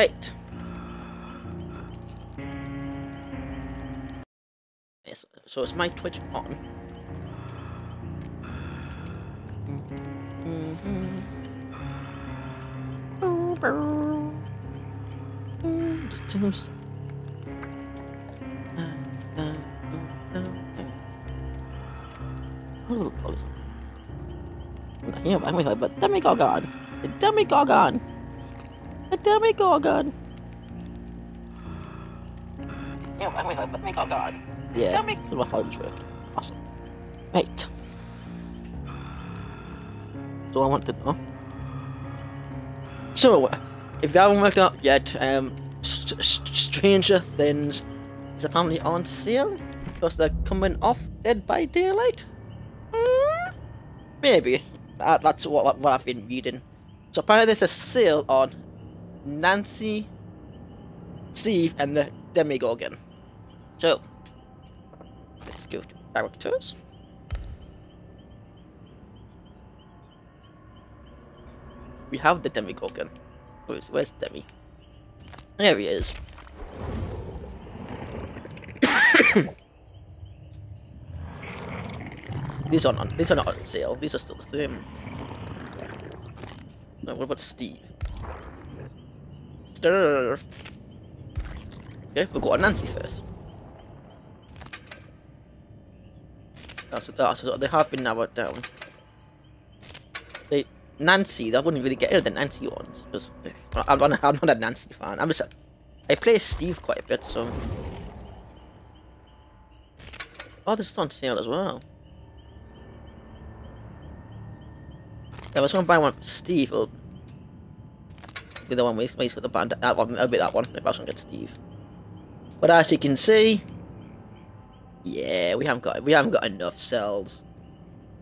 Right. Yes, so is my Twitch on? Yeah, I'm like, but Demigorgon! The Demigorgon! The Demigorgon! Yeah, I'm like, but Demigorgon! Yeah, Demi- my phone's working. Awesome. Right. So I want to know. So, if you haven't worked out yet, um, St St Stranger Things is apparently on sale because they're coming off Dead by Daylight. Mm, maybe that, that's what, what I've been reading. So apparently there's a sale on Nancy, Steve, and the Demigorgon. So let's go to characters. We have the Demigorgon. Where's, where's Demi? There he is. these are not these are not on sale. These are still the same. What about Steve? Okay, we've got on Nancy first. That's oh, so they have been narrowed down. They Nancy, I wouldn't really get rid of the Nancy ones because I'm not, I'm not a Nancy fan. I'm just I play Steve quite a bit, so. Oh, this is on sale as well. I was going to buy one for Steve. It'll be the one where he's got the band. That one, it'll be that one if I was to get Steve. But as you can see, yeah, we haven't got we haven't got enough cells.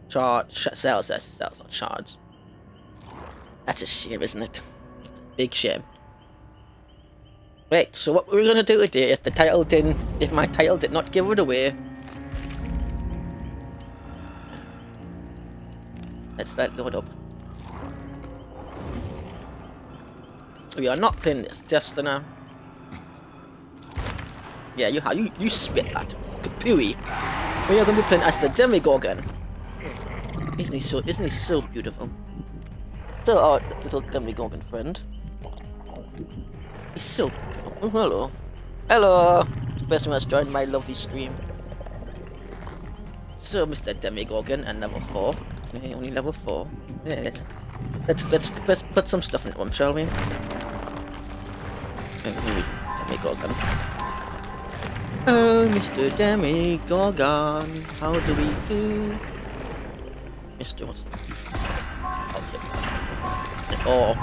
Charge cells, that's cells, not shards. That's a shame, isn't it? Big shame. Right, so what we're gonna do today, if the title didn't, if my title did not give it away, let's let load up. We are not playing this Destiny. Yeah, you you you spit that. Kapooey. We are gonna be playing as the Demigorgon. Isn't he so isn't he so beautiful? So our little Demigorgon friend. He's so beautiful. Oh, hello. Hello! The Person has joined my lovely stream. So, Mr. Demigorgon and level 4. Okay, only level 4. Yeah. Let's, let's, let's put some stuff into him, shall we? Demigorgon. Oh, Mr. Demigorgon, how do we do? Mr. What's that? Okay. An orc.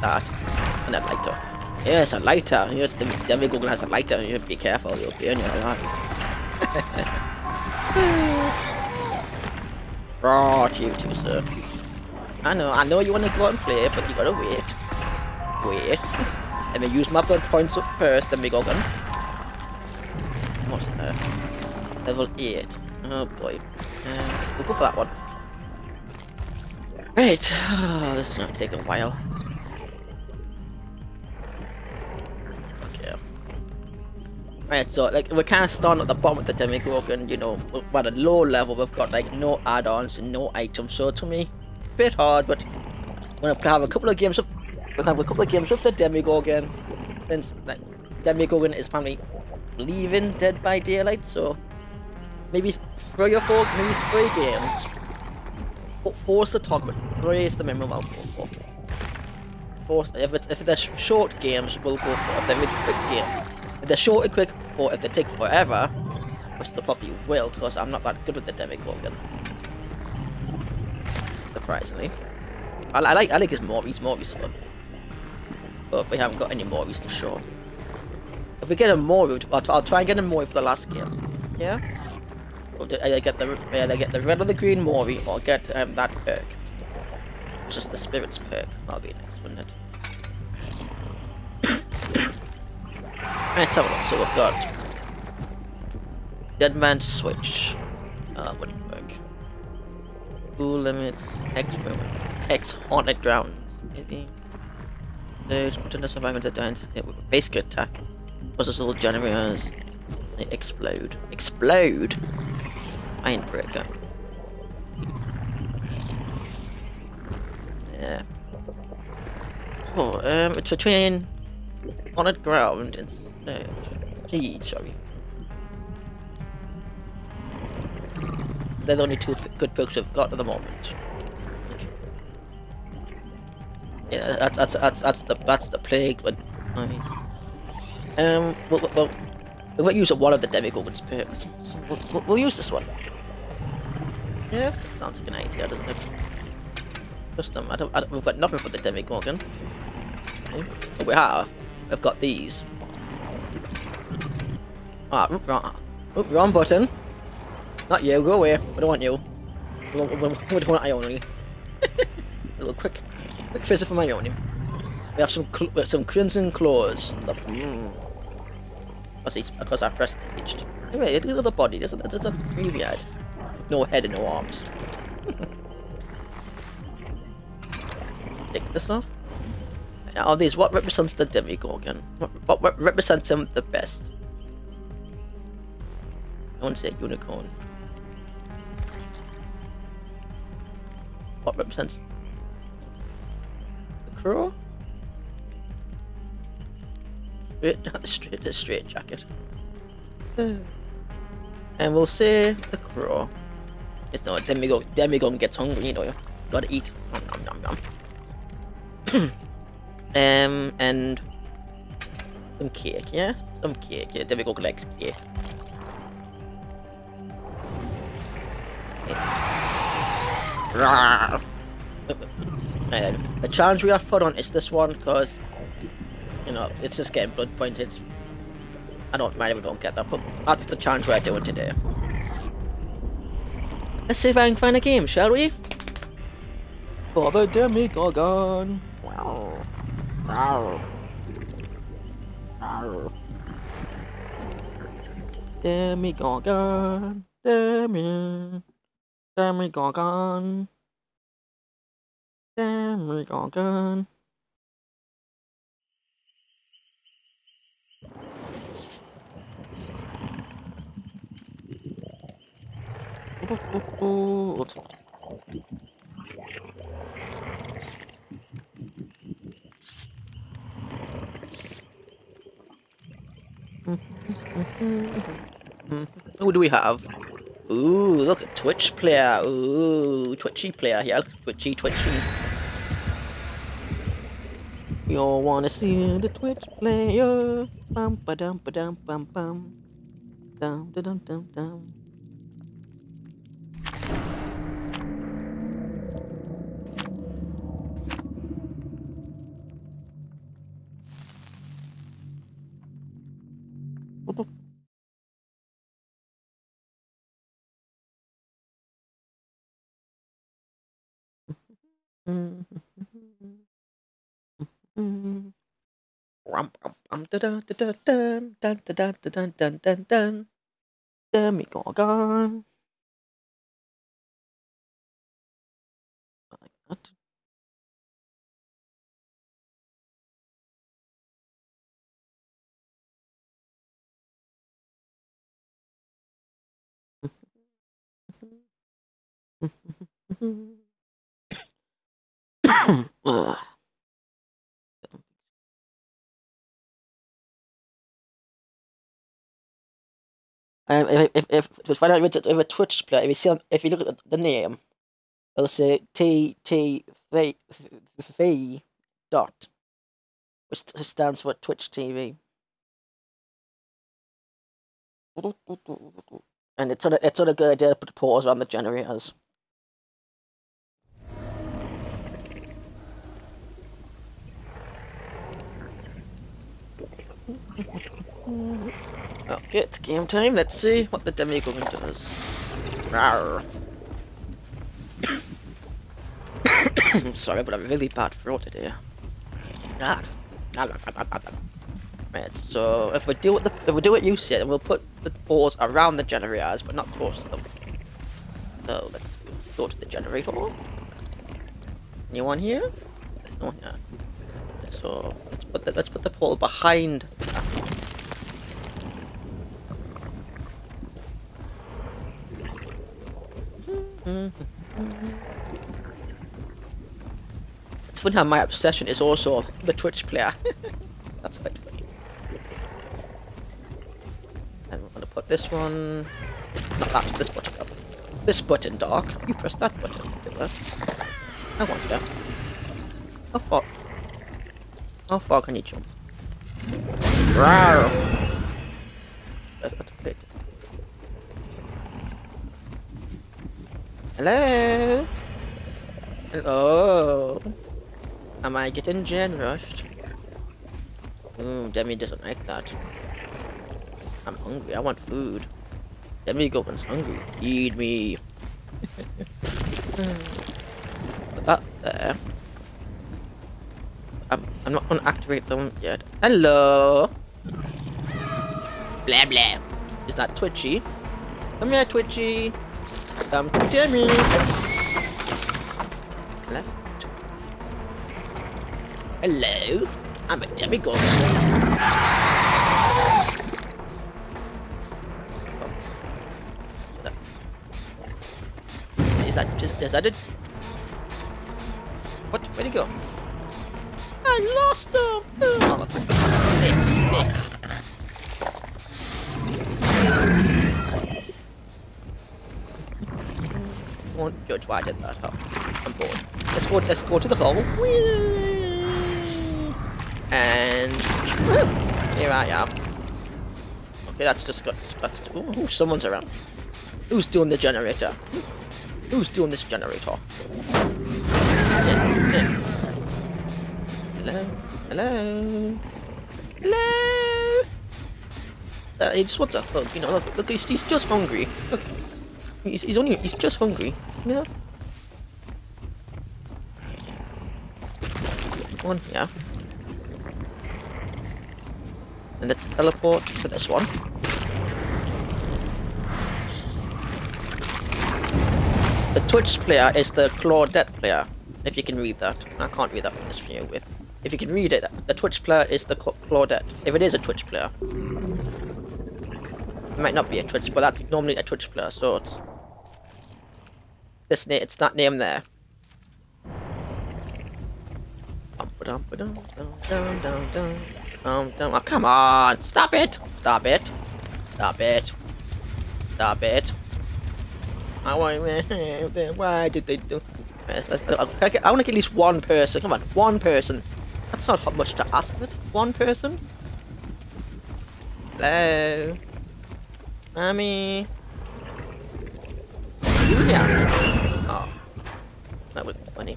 That. And a lighter. Yes, a lighter. Yes, the Demigorgon has a lighter. You be careful, you'll be burn your life. right, you two, sir. I know, I know you want to go and play, but you gotta wait. Wait. Let me use my blood points up first, then Demigorgon. What's that? Level 8. Oh boy. Uh, we'll go for that one. Right. Oh, this is gonna take a while. Okay. Right, so like we're kind of starting at the bottom of the Demigorgon, you know, at a low level we've got like no add-ons and no items, so to me, a bit hard, but we're gonna have a couple of games of, we'll have a couple of games with the Demigorgon, since like Demigorgon is probably leaving Dead by Daylight, so maybe three or four, maybe three games. Force the target, three is the minimum I'll go for. Force, if it's if they're short games, we'll go for. They're really quick game. If they're short and quick, or if they take forever, which they probably will, because I'm not that good with the Demigorgon. Surprisingly. I, I like I like his Moris, Moris fun. But we haven't got any Moris to show. If we get a more, I'll, I'll try and get a more for the last game. Yeah? Or do I get the I get the red or the green Mori, or get um, that perk. Just the spirits perk. That'll be nice, wouldn't it? Let's have a look. So we've got Dead Man's Switch. Uh, wouldn't work. Cruel Limits. X X haunted grounds. Maybe. They put in the survivor to die with a basic attack. Causes all generators. They explode. Explode? Ironbreaker. Yeah. Oh, um, it's a train on the ground instead. Surge, sorry. They're the only two good books we've got at the moment. Yeah, that's that's that's that's the that's the plague. But I um, well, well, we will use one of the demigorgon's perks. So we'll, we'll, use this one. Yeah, sounds like an idea, doesn't it? Custom. I don't, I don't, we've got nothing for the demigorgon. But we have. We've got these. Ah, wrong, wrong button. Not you, go away. We don't want you. We don't, we don't want Ione. A little quick, quick visit from Ione. We have some some crimson claws. Mm. Because, because I prestiged. Anyway, look at the body. There's a, there's a really weird. No head and no arms. Take this off. Now, these, what represents the Demigorgon? What, what, what represents him the best? I want to say unicorn. What represents crow? Straight, not the straight, the straight jacket. and we'll say the crow. It's not demigod. Demigod gets hungry, you know. You gotta eat. Nom, nom, nom, nom. um, and some cake, yeah, some cake. Yeah, demigod likes cake. And the challenge we have put on is this one because you know it's just getting blood pointed. I don't mind if we don't get that, but that's the challenge we're doing today. Let's see if I can find a game, shall we? For the Demigorgon. Wow. Wow. Wow. Demigorgon. Demi. Demigorgon. Demigorgon. What? Who do we have? Ooh, look at Twitch player. Ooh, Twitchy player here. Twitchy, Twitchy. You all wanna see the Twitch player? Bum ba dum ba dum bum bum. Dum da dum dum dum. Demigorgon. Like that. Um, if, if, if to find out if a Twitch player, if you see, if you look at the, the name, it'll say T T V V dot, which stands for Twitch TV. And it's on a, it's on a good idea to put pause around the generators. Okay, it's game time. Let's see what the Demigorgon does. Rawr. Sorry, but I'm really bad throat today. Ah. Right, so if we do what the if we do what you said, then we'll put the balls around the generators, but not close to them. So let's go to the generator. Anyone here? No one here. So let's put the let's put the pole behind. Mm-hmm. It's funny how my obsession is also the Twitch player. That's quite funny. We're gonna put this one, not that, this button up. This button, Doc. You press that button that. I wonder. How far? How far can you jump? That's, that's a bit. Hello? Hello? Am I getting gen rushed? Hmm, Ooh, Demi doesn't like that. I'm hungry. I want food. Demi Goblin's hungry. Feed me. Put that there. I'm, I'm not going to activate them yet. Hello. Blah blah. Is that Twitchy? Come here, Twitchy. Come to Demi. Left. Hello. I'm a demigod. Is that just is that it? What? Where'd he go? I lost him. Why I did that. Oh, I'm bored. Let's go. Let's go to the hole. Whee! And woo, here I am. Okay, that's just got. That's, ooh, someone's around. Who's doing the generator? Who's doing this generator? Hello? Hello? Hello? Uh, he just wants a hug, you know. Look, look he's, he's just hungry. Look, he's, he's only he's just hungry. You know. One, yeah. And let's teleport to this one. The Twitch player is the Claudette player, if you can read that. I can't read that from this view. If, if you can read it, the Twitch player is the Cla- Claudette. If it is a Twitch player. It might not be a Twitch, but that's normally a Twitch player, so it's... This it's that name there. Oh, come on! Stop it! Stop it! Stop it! Stop it! I want. Why did they do? I, want to get at least one person. Come on, one person. That's not much to ask, it? One person. Hello, mommy. Yeah. Oh, that be funny.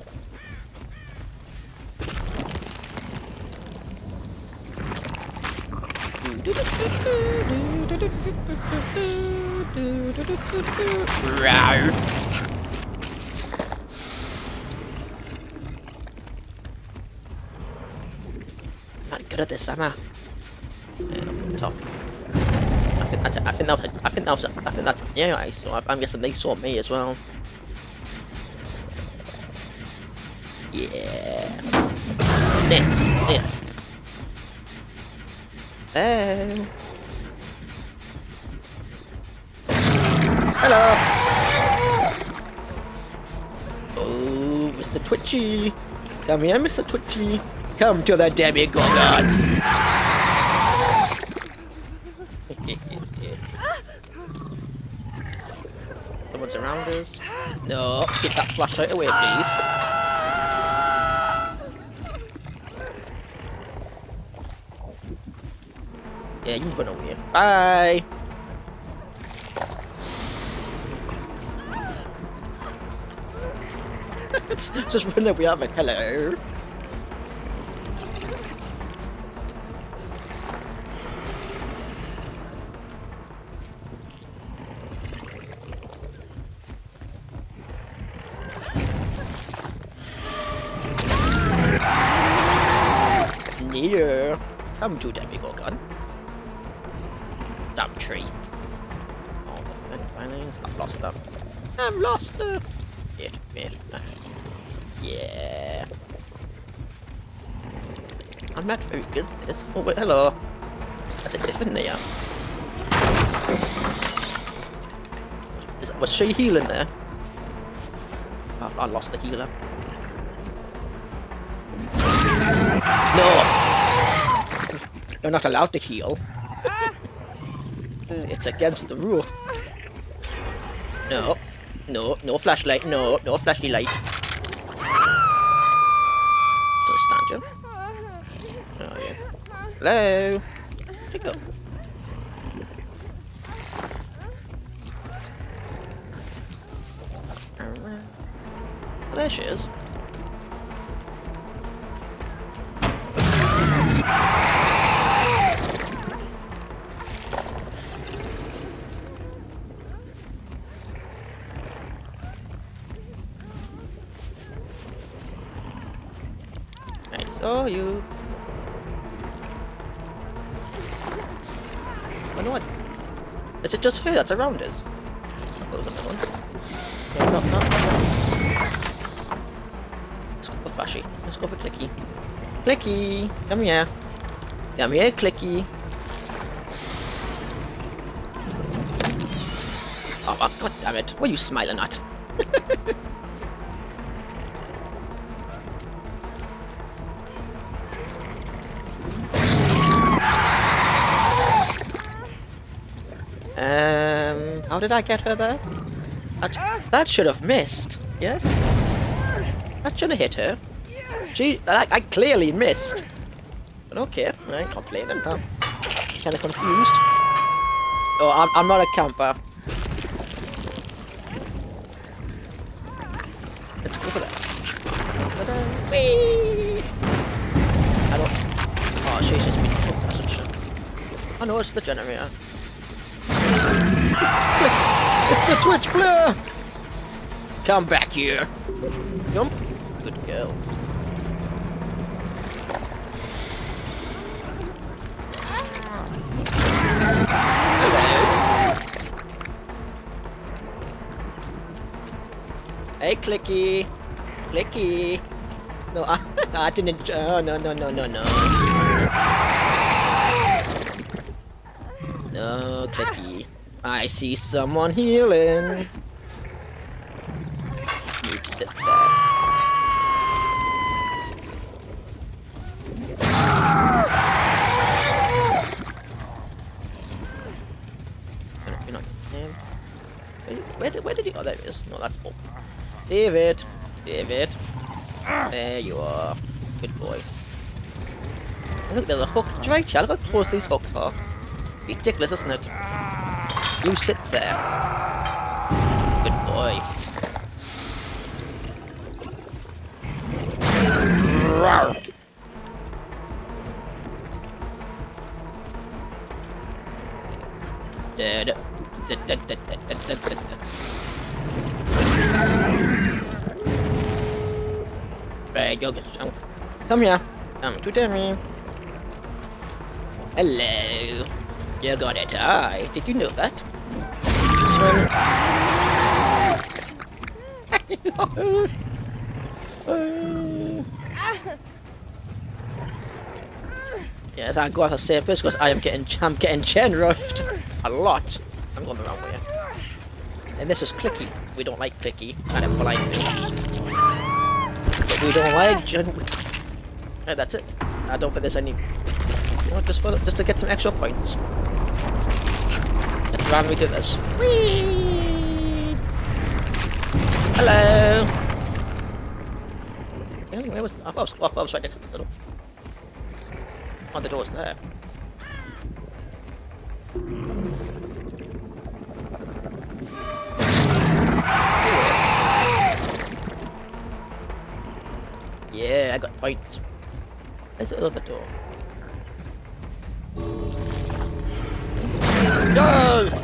Not good at this, am I? Yeah, up top. I think that's. I think that was. I think that was. I think that's. Yeah, I saw. I'm guessing they saw me as well. Yeah. Yeah. Yeah. Hello. Hello. Oh, Mr. Twitchy. Come here, Mr. Twitchy. Come to the Demigorgon. Someone's around us. No, get that flashlight away, please. Yeah, you run away. Bye. Just run away. I'm like, hello. Near. Come to Demigorgon. Not very good at this. Oh, wait, hello. That's a different. Is, was she healing there? Oh, I lost the healer. No! You're not allowed to heal. it's against the rule. No. No, no flashlight, no, no flashy light. Don't stand you. Oh, yeah. Hello? Oh, there she is. That's around us? Oh, there's another one. No, no, no, no. Let's go for Flashy. Let's go for Clicky. Clicky! Come here. Come here, Clicky. Oh, oh, god damn it. What are you smiling at? how did I get her there? That, that should have missed. Yes? That should have hit her. She, I, I clearly missed. But okay, I ain't complaining. I'm kind of confused. Oh, I'm, I'm not a camper. Let's go for that. Whee! I don't... Oh, she's just been? Oh no, it's the generator. The Twitch player! Come back here. Jump. Good girl. Hey, Clicky. Clicky. No, I, I didn't. Oh, no, no, no, no, no. No, Clicky. I see someone healing. Where did, where did, he? Oh, there he is. No, that's Bob. David. David. There you are. Good boy. Look, there's a hook. Do you right, Look how close these hooks are. Ridiculous, isn't it? You sit there. Good boy. Rawr. Dead. Dead, dead, dead, dead, dead, dead, dead, dead. Right, go get some. Come here. Come to tell me. Hello. You got it eye. Did you know that? Swim. yes, I go same place because I am getting I'm getting gen rushed a lot. I'm going the wrong way. And this is clicky. We don't like clicky. I don't like But we don't like gen yeah, that's it. I don't think there's any you know, just for just to get some extra points. Let's, let's do this. Whee! Hello. Really? Where was? I was, I was right next to the door. Oh, the door's there. Yeah, I got points. Where's the other door? No!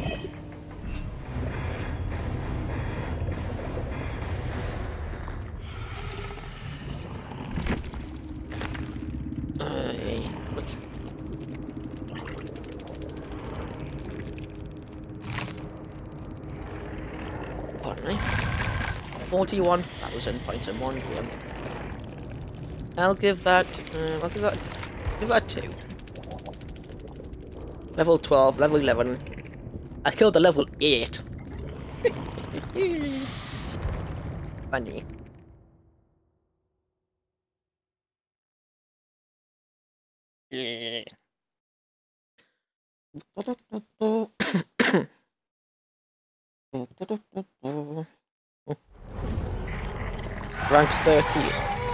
41,000 points in one game. I'll give that, uh, I'll give that Give that two. Level 12, level 11. I killed the level 8. Funny. Rank 13.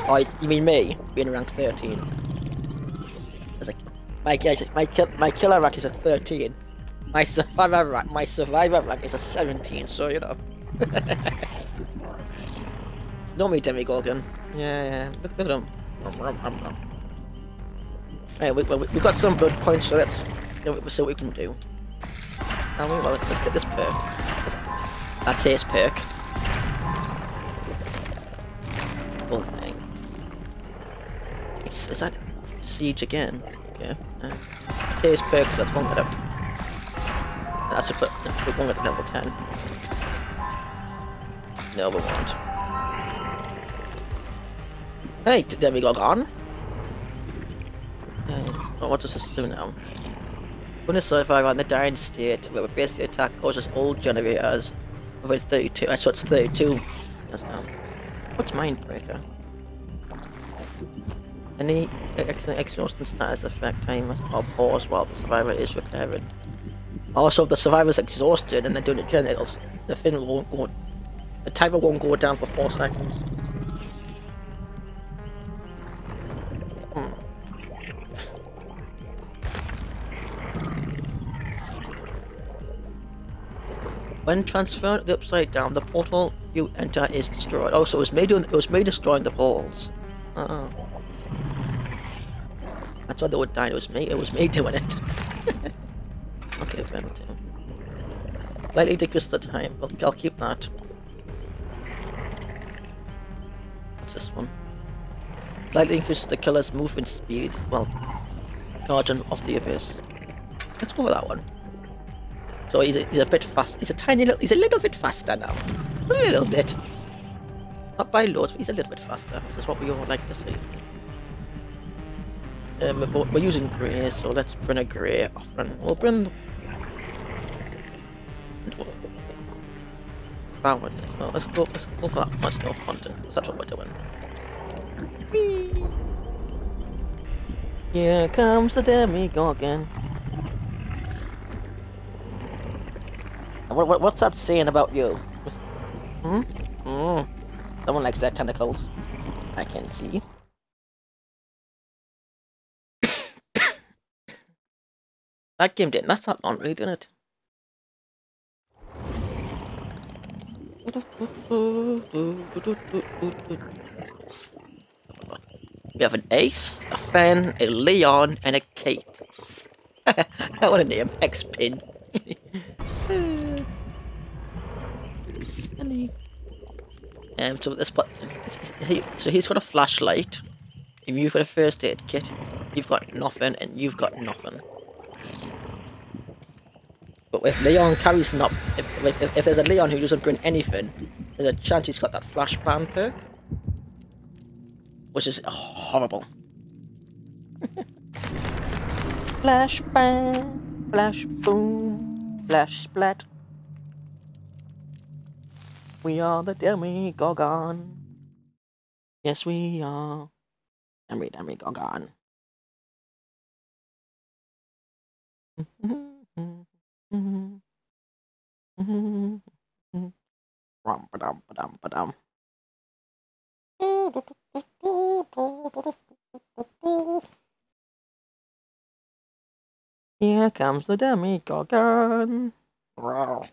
I, you mean me being rank 13? It's like, my, my, my killer rank is a 13. My survivor rank, my survivor rank is a 17, so you know. Me, Demigorgon. Yeah, yeah. Look, look at him. Hey, we, we, we got some blood points, so let's see what we can do. Well, let's get this perk. That's his perk. Is that Surge again? Okay. Uh, his perk, so let's go and get up. That's just put, we're going to level 10. No, we won't. Hey, Demigog on. Hey, well, what does this do now? When the survivor in the dying state, where we basically attack causes all generators within 32. I so it's 32. Yes, now. What's Mindbreaker? Any exhausting status effect time or pause while the survivor is repairing. Also, if the survivor's exhausted and they're doing the generators, the fin won't go. The timer won't go down for 4 seconds. Hmm. When transferred the upside down, the portal you enter is destroyed. Oh, so it was me doing it was me destroying the portals. Uh -uh. That's why they would die. It was me. It was me doing it. okay, fair too. Slightly decrease the time. I'll, I'll keep that. What's this one? Slightly increases the killer's movement speed. Well, Guardian of the Abyss. Let's go with that one. So he's a, he's a bit fast. He's a tiny little. He's a little bit faster now. A little bit. Not by loads, but he's a little bit faster. Which is what we all like to see. Um, we're, we're using grey, so let's bring a grey off and we'll bring. Forward as well. Let's go. Let's go for that much north content. That's what we're doing. Whee! Here comes the Demigorgon. What, what, what's that saying about you? Hmm? Hmm. Someone likes their tentacles. I can see. That game didn't. That's not on really, did it? We have an Ace, a Feng, a Leon, and a Kate. what a name, X-Pin. um, so this but so he's got a flashlight. If you've got a first aid kit, you've got nothing, and you've got nothing. But if Leon carries not, if, if, if there's a Leon who doesn't bring anything, there's a chance he's got that flash flashbang perk, which is horrible. flash flashbang, flash boom, flash splat. We are the Demigorgon. Yes, we are. Demi Demigorgon. Ba dum ba dum ba dum. Here comes the dummy Demigorgon. Wow.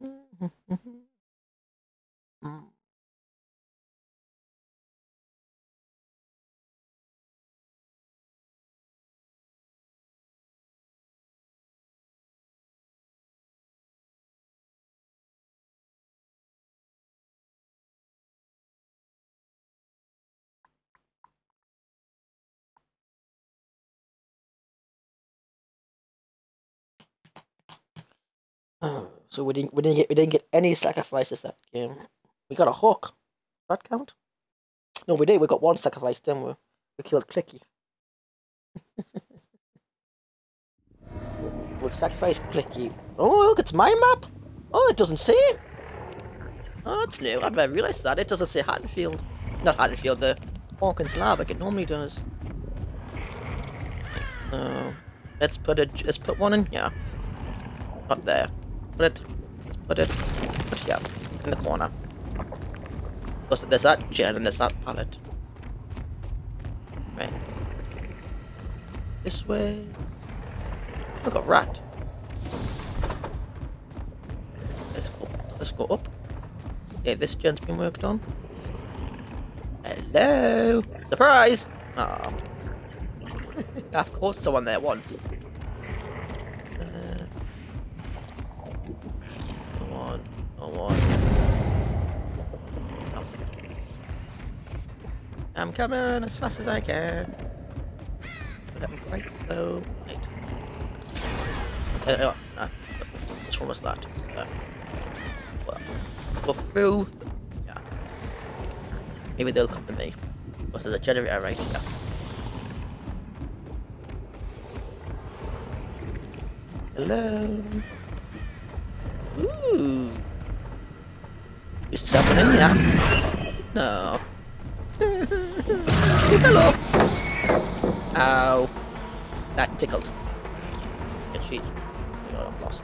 so we didn't we didn't get we didn't get any sacrifices that game. We got a hook. that count? No, we did. We got one sacrifice, didn't we? We killed Clicky. we sacrificed Clicky. Oh, look, it's my map. Oh, it doesn't say it. Oh, that's new. I've never realised that. It doesn't say Haddonfield. Not Haddonfield, the Hawkins Lab like it normally does. Let's put it, let's put one in here. Up there. Put it, let's put it, put it here, in the corner. Because there's that gen and there's that pallet. Right. This way. Look, a rat. Let's go, let's go up. Yeah, this gen's been worked on. Hello! Surprise! Oh. I've caught someone there once. I'm coming as fast as I can. But I'm quite slow. Wait. Uh, oh, uh, which one was that? Uh, well, go through. Yeah. Maybe they'll come to me. Because there's a generator right here. Hello. Ooh. Is someone in here? No. Hello. Ow. That tickled. Good. God, I'm lost.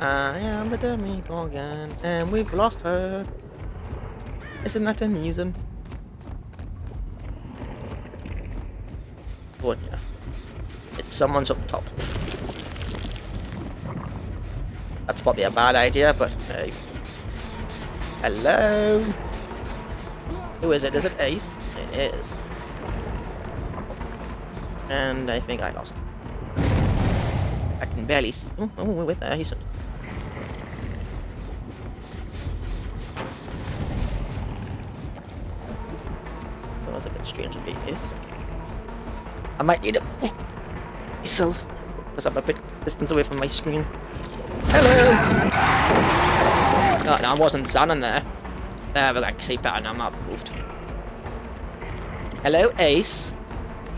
I am the Demogorgon, and we've lost her. Isn't that amusing? Oh yeah. It's someone's up top. That's probably a bad idea, but hey. Hello? Who is it? Is it Ace? It is. And I think I lost. I can barely see. Oh, oh, wait there. Uh, he's. That was a bit strange of is. I might need to move myself because I'm a bit distance away from my screen. Hello! Oh, no, I wasn't standing there. There we go, see better now, I've moved. Hello, Ace.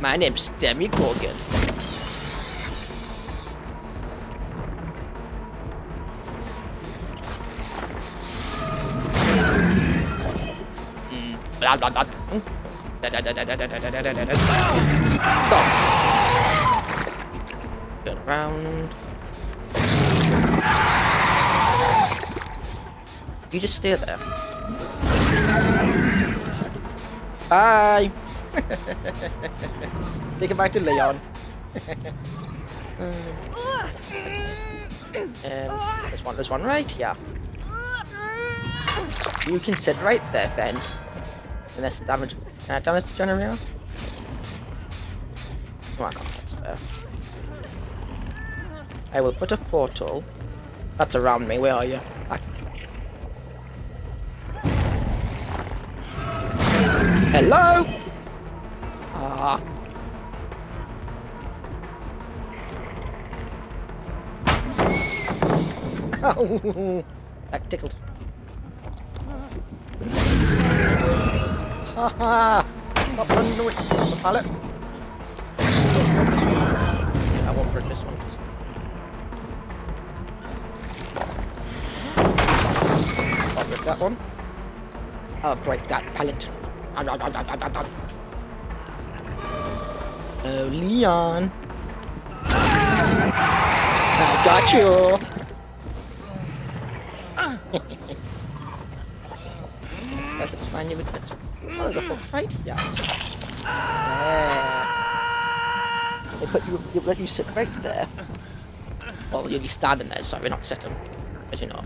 My name's Demi Corgan. Blah, blah, blah. Turn around. You just stay there. Bye. Take it back to Leon. and this one, this one right here. You can sit right there, then. And that's damage. Can I damage the generator? Oh, I can't. That's fair. I will put a portal. That's around me. Where are you? Hello? Ah. Oh, that tickled. Ha ha! Not under on the pallet. I won't bring this one. I'll break that one. I'll break that pallet. Oh, Leon. I got you. Let's find you with this. Oh, a whole fight here. Yeah. They put you, you let you sit right there. Well, you'll be standing there, sorry, not sitting. As you know.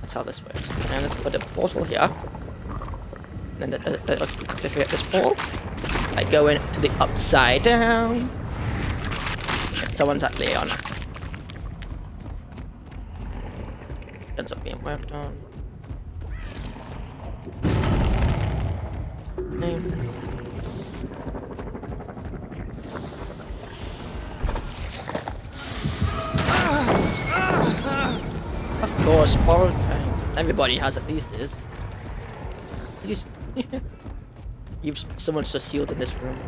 That's how this works. And let's put a portal here. Then uh, let's activate this portal. I go into the upside down. Someone's at Leon. Ends up being worked on. Name. Of course, borrowed time. Everybody has it these days. You just... You've so much to shield in this room.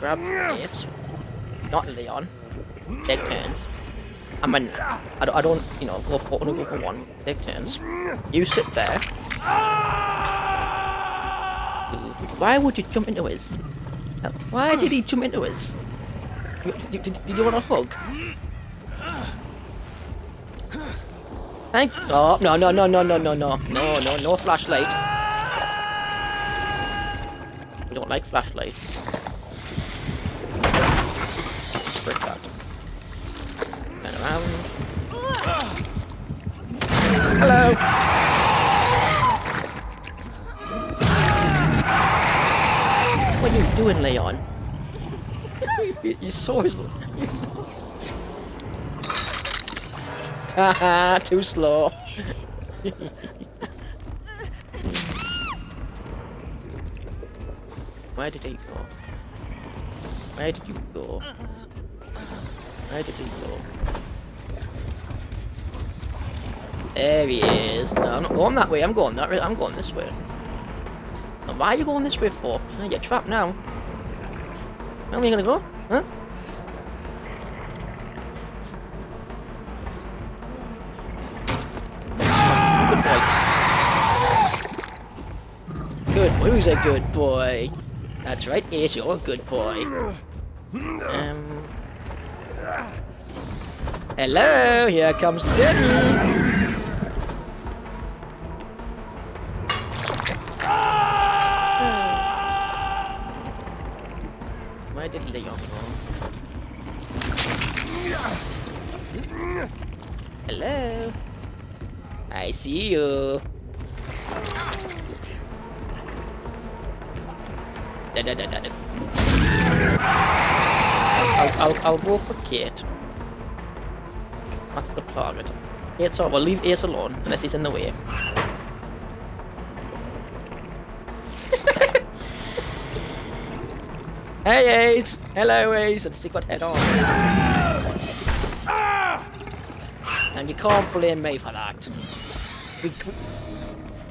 Grab Ace. Not Leon. Take turns. I mean, I don't, I don't you know, go for, go for one. Take turns. You sit there. Why would you jump into his? Why did he jump into his? Did, did, did you want a hug? Thank. Oh no no no no no no no no no no flashlight. We don't like flashlights. Saw. Haha, too slow. Where did he go? Where did you go? Where did he go? There he is. No, I'm not going that way. I'm going that way. I'm going this way. And why are you going this way for? You're trapped now. Where are you gonna go? Huh? Who's a good boy? That's right. Yes, you're a good boy. Um. Hello. Here comes Daddy. Where did Leon go? Hello. I see you. I'll, I'll, I'll go for Kate. That's the target. Ace off. We'll leave Ace alone unless he's in the way. hey Ace! Hello Ace! And stick got head on. And you can't blame me for that. We,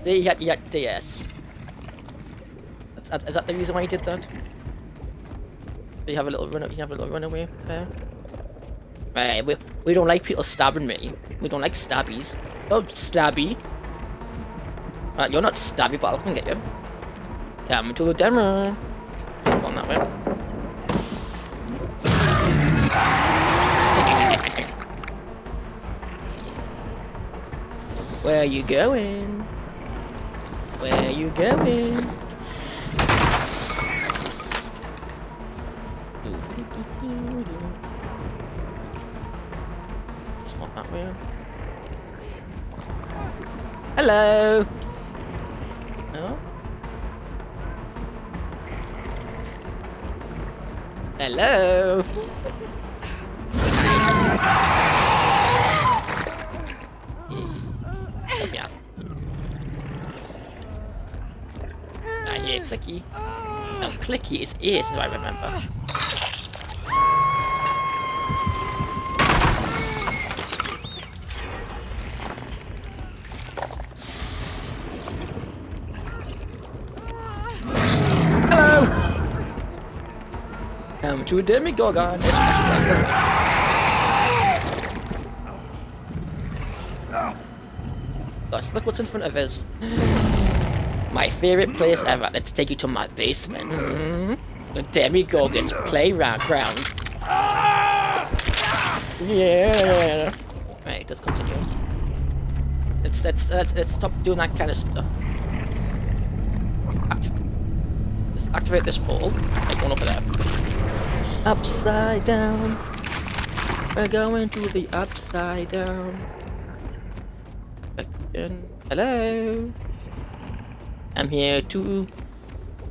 we, had, had DS. Is that, the reason why you did that? You have a little run. You have a little runaway there. Right, we we don't like people stabbing me. We don't like stabbies. Oh, stabby. Right, you're not stabby, but I can get you. Come to the demo. On that way. Where are you going? Where are you going? Hello. No. Hello. yeah. I hear clicky. No, clicky is ears, do I remember? To Demigorgon. Gosh, look what's in front of us. My favorite place ever. Let's take you to my basement. Mm -hmm. The Demigorgon's playground. Ground. Yeah. Right, let's continue. Let's let's let's, let's stop doing that kind of stuff. Let's, activate this pole. Like one over there. Upside down. We're going to the upside down. Again. Hello. I'm here to.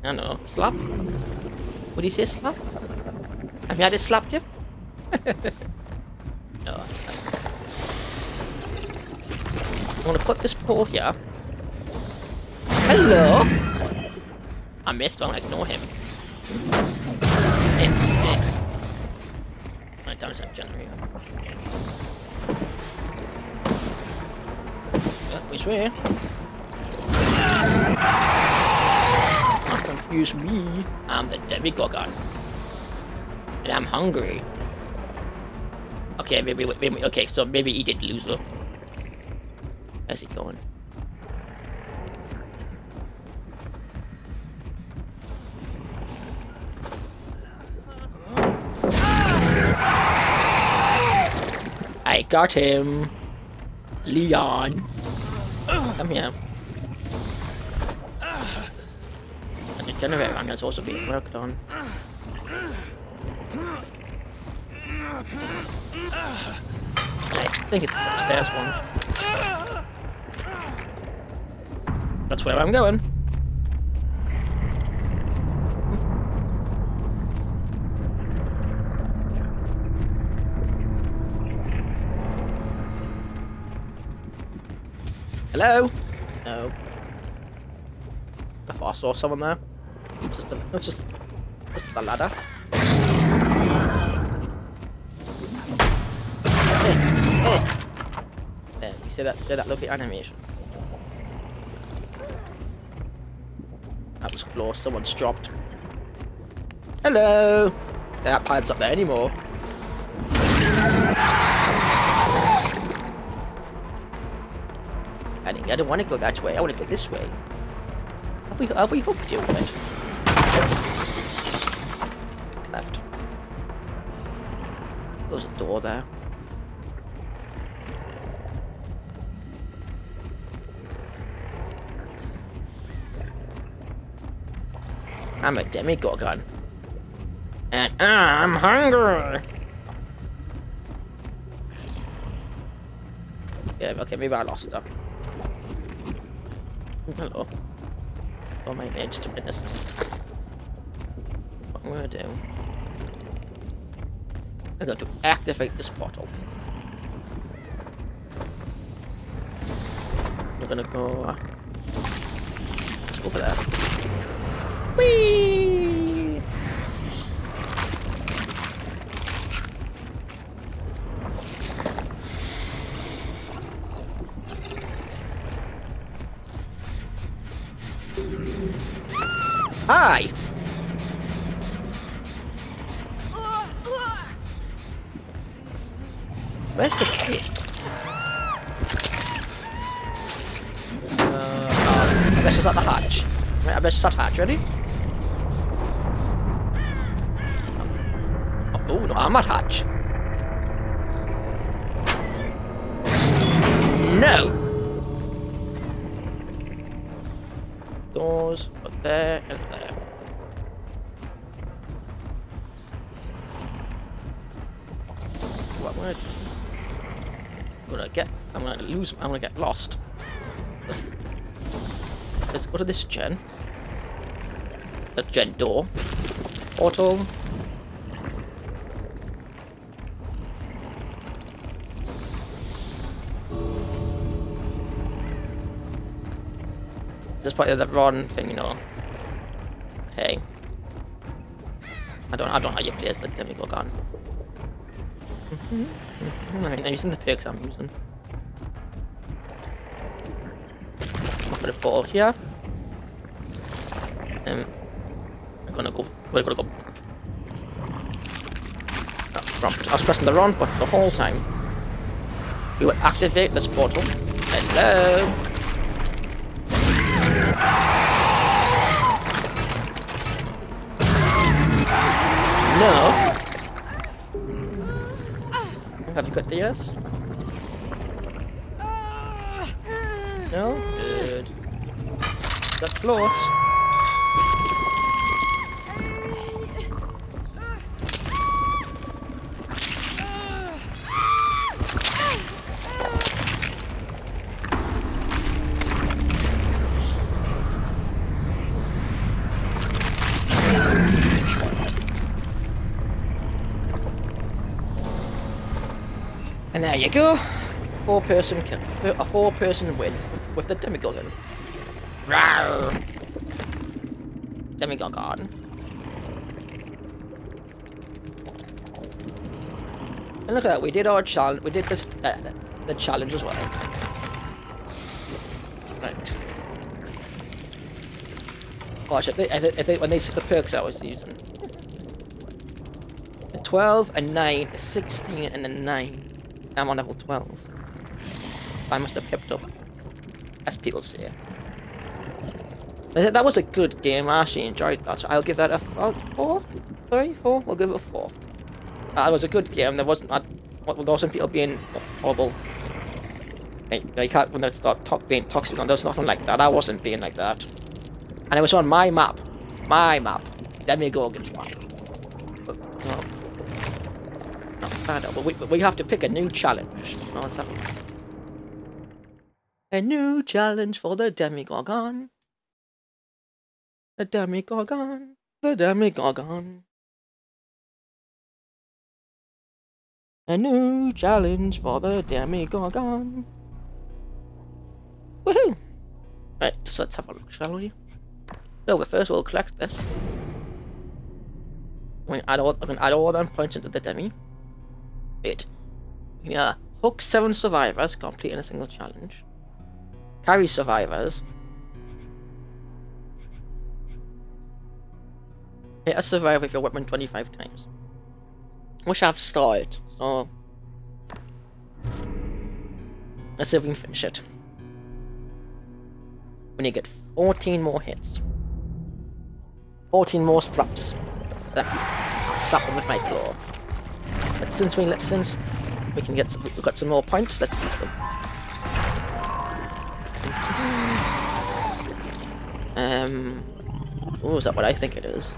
I don't know. Slap. What do you say? Slap. I'm here to slap you. no. I want to put this pole here. Hello. I missed. I'm gonna ignore him. That generator. Yeah, uh, which way? Don't confuse me. I'm the Demigorgon. And I'm hungry. Okay, maybe, maybe, okay, so maybe he did lose though. How's he going? Got him. Leon. Come here. And the generator run is also being worked on. I think it's the upstairs one. That's where I'm going. Hello? No. I thought I saw someone there. Just a, just, just a ladder. There, you see that, see that lovely animation? That was close, someone's dropped. Hello! That pipe's up there anymore. I didn't want to go that way, I want to go this way. Have we, have we hooked you with it? Left. There's a door there. I'm a demigorgon. And I'm hungry! Yeah, okay, maybe I lost her. Hello. Oh my just a minute. What I'm gonna do... I'm going to activate this portal. We're gonna go... Uh, over there. Whee! Hi! Where's the kid? Uh, oh, I she's at the hatch. Right, I bet she's at the hatch. Ready? Oh, no, I'm at hatch. No! There, and there. What word? I'm gonna get, I'm gonna lose, I'm gonna get lost. Let's go to this gen. The gen door. Portal. Part of the run thing, you know. Hey. I don't I don't know how you play as the Demigorgon. Mm -hmm. I mean, I'm using the perks I'm using. Put a ball here. Um, I'm gonna go. We're gonna go. Oh. I was pressing the wrong button the whole time. We will activate this portal. Hello. No. Hmm. Have you got the yes? Ah. No? Good. Got close. Four person kill. A four person win with the Demigorgon. Rawr. Demigorgon. And look at that, we did our challenge, we did this, uh, the challenge as well. Right. Watch, I think, I think, I think when they see the perks I was using. A 12, a 9, a 16, and a 9. I'm on level 12. I must have picked up, as people say. That was a good game, I actually enjoyed that, I'll give that a 4? 3, 4? We'll give it a 4. That was a good game. There wasn't that. There wasn't people being horrible. You can't when they start talk, being toxic. there was nothing like that. I wasn't being like that. And it was on my map. My map. Demigorgon's map. But, no. Not bad, but we, we have to pick a new challenge. No, what's happening? A new challenge for the Demigorgon. The Demigorgon. The Demigorgon. A new challenge for the Demigorgon. Woohoo! Right, so let's have a look, shall we? So, but first we'll collect this. I mean, add all, I can add all them points into the Demi. Wait. Yeah, hook seven survivors, completing a single challenge. Carry survivors. Hit a survivor with your weapon 25 times. Wish I've started. So let's see if we can finish it. We need to get 14 more hits. 14 more slaps. Slap them with my claw. But since we since we can get we've got some more points, let's use them. Um, oh, is that what I think it is?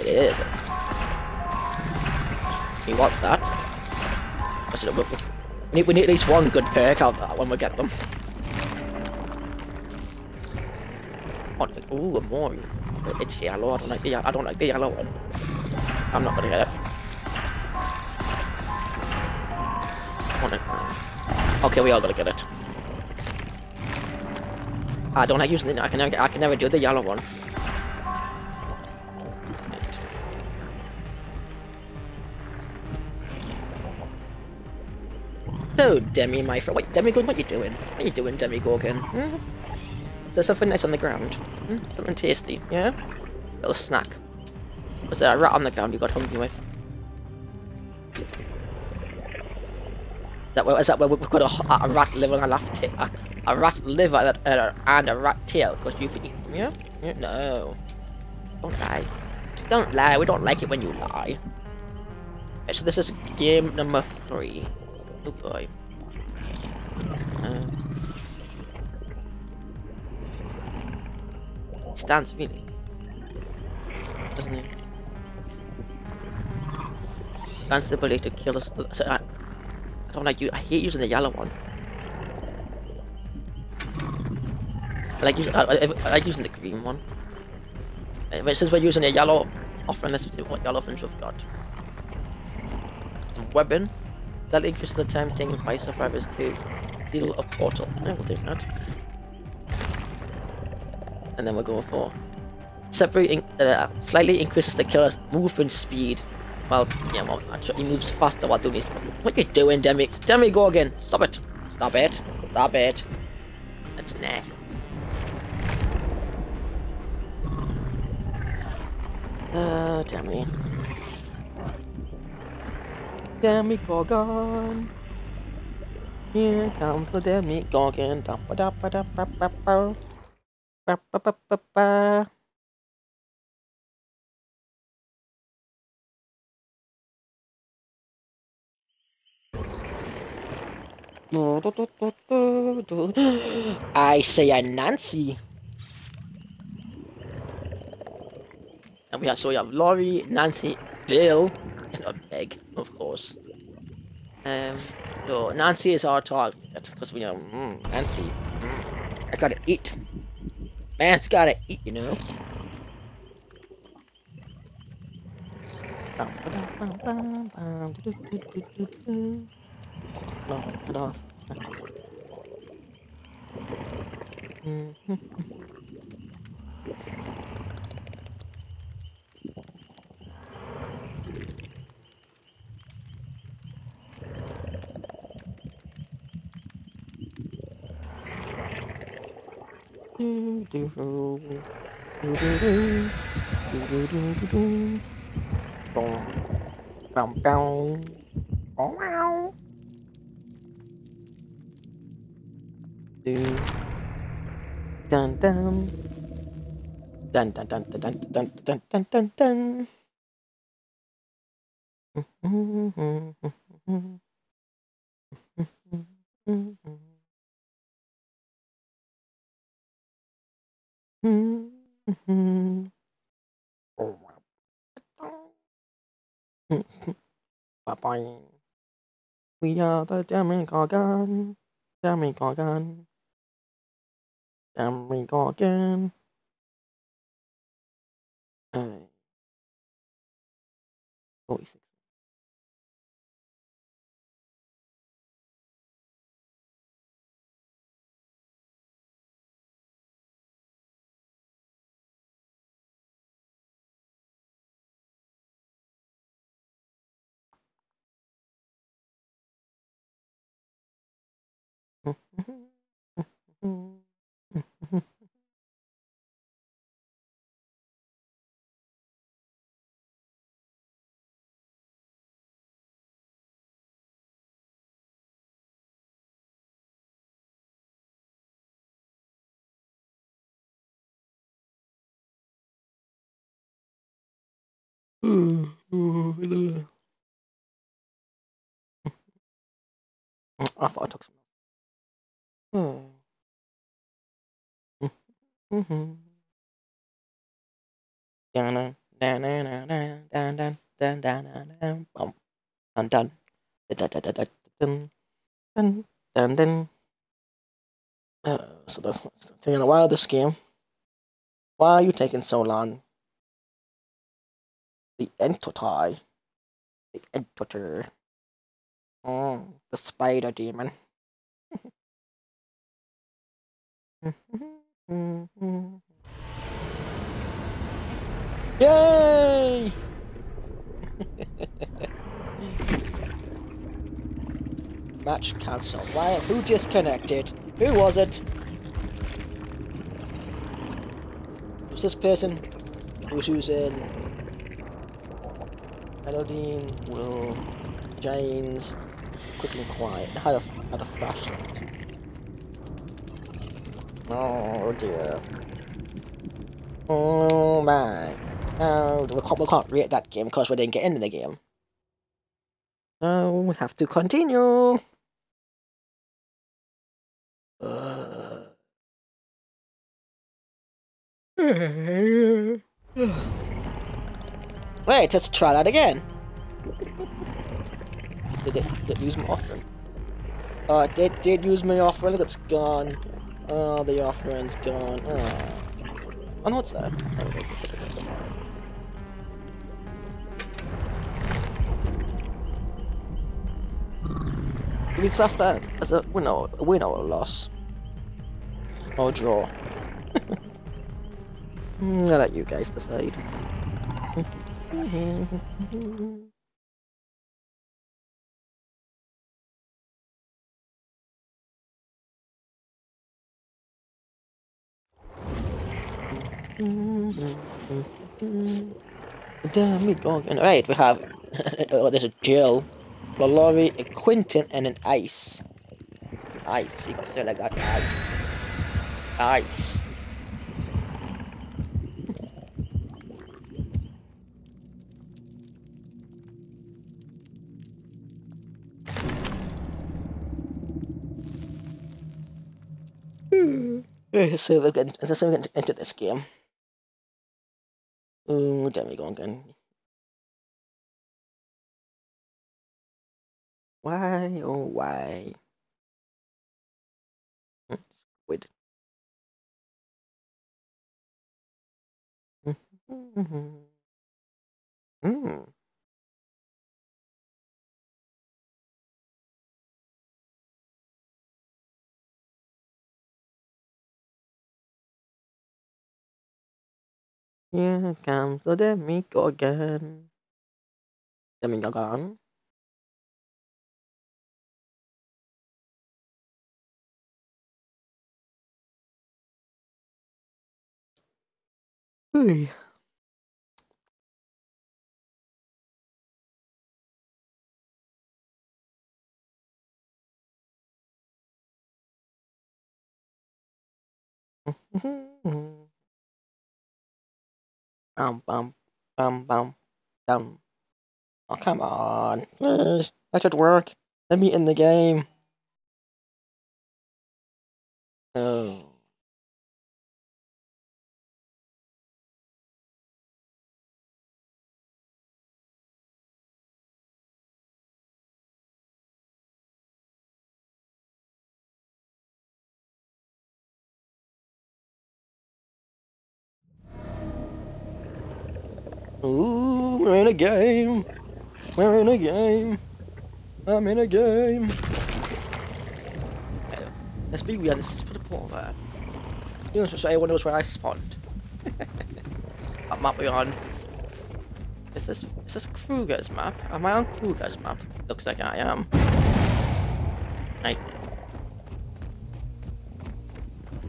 It is. We want that. i We need, we need at least one good perk out that when we get them. Ooh, more. It's yellow. I don't like the I don't like the yellow one. I'm not gonna get it. Okay, we all gotta get it. I don't like using. I can never, I can never do the yellow one. So, Demi, my friend. Wait, Demigorgon, what you doing? What you doing, Demigorgon? Hmm? Is there something nice on the ground? Hmm? Something tasty, yeah? Little snack. Was there a rat on the ground you got hungry with? Is that where, is that where we've got a, a rat living on a laugh tail? A, rat liver and a, rat tail because you've eaten yeah? yeah? No. Don't lie. Don't lie. We don't like it when you lie. So this is game number three. Oh boy. Uh, stands really, doesn't he? Stands the ability to kill us. So I, I don't like you. I hate using the yellow one. Like using. I, I, I like using the green one. But since we're using a yellow, often let's see what yellow things we've got. Weapon. That increases the time taken by survivors to deal a portal. I will take that. And then we'll go for uh, slightly increases the killer's movement speed. Well, yeah, well, actually, he moves faster while doing this. What are you doing, Demi? Demigorgon! Stop it! Stop it! Stop it! That's nasty. Uh, Demi. Demigorgon. Here comes the ba ba. I say a Nancy. And we have so we have Laurie, Nancy, Bill, and a Meg, of course. Um, so Nancy is our target because we know mm, Nancy. Mm, I gotta eat. Man's gotta eat, you know. do do do do do do do do do do Boom. Bow, bow. Bow, wow. Do. Dun dun. Dun dun dun dun dun dun dun dun dun dun. bye We are the Jeremy Gorgon. Jeremy Gorgon. Jeremy Gorgon. Uh, 46. Mm-hmm. I thought I took some. Dun. Uh, so that's taking a while. This game. Why are you taking so long? The entity. The entity. Mm, the spider demon. Mm-hmm. Yay! Match cancelled. Why? Who disconnected? Who was it? Was this person who's using Elodine, Will, James, quick and quiet, had a, had a flashlight. Oh dear. Oh my. Oh, we can't, we can't rate that game because we didn't get into the game. So we have to continue. Wait, let's try that again. did, it, did it use my offering? Oh, it did, did use my offering. Look, it's gone. Oh, the offering's gone. Oh, oh no, what's that? Do we class that as a win or, a win or a loss? Or draw? Hmm, I'll let you guys decide. Damn it, Gorgon. Right, we have. oh, there's a Jill, Mallory, a Quentin, and an Ice. Ice, you can say like that. Ice. Ice. so we're we're getting into this game. Mm, うん、demigone gun. Why, oh why? Hmm, Squid. Mm-hmm. mm-hmm. Hmm. Here comes the Demigorgon. Demigorgon. Hey. Bum bum bum bum bum. Oh come on, please. That should work. Let me in the game. Oh. Ooh, we're in a game. We're in a game. I'm in a game. Let's be real, let's just put a portal there. You know, so everyone knows where I spawned. what map we're on? Is this is this Krueger's map? Am I on Krueger's map? Looks like I am. I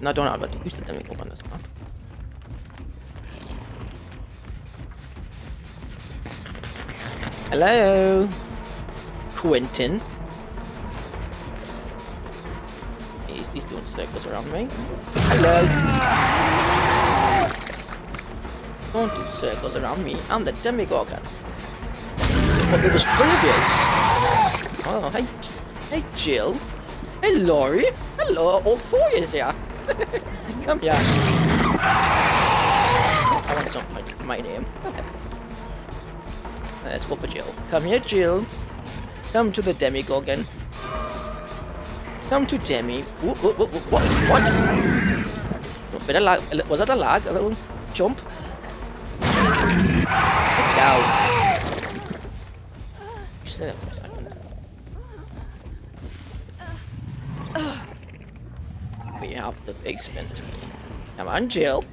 no, I don't how to use the demigod on this map. Hello? Quentin? He's, he's doing circles around me. Hello? Don't do circles around me. I'm the Demigorgon. But it was three of you. Oh, hey, hey Jill. Hey Laurie. Hello, all four you here. Come here. I want points for my name. Let's go for Jill. Come here, Jill. Come to the Demigorgon. Come to Demi. Ooh, ooh, ooh, what? What? Lag. Was that a lag? A little jump? Down. We have the basement. Come on, Jill.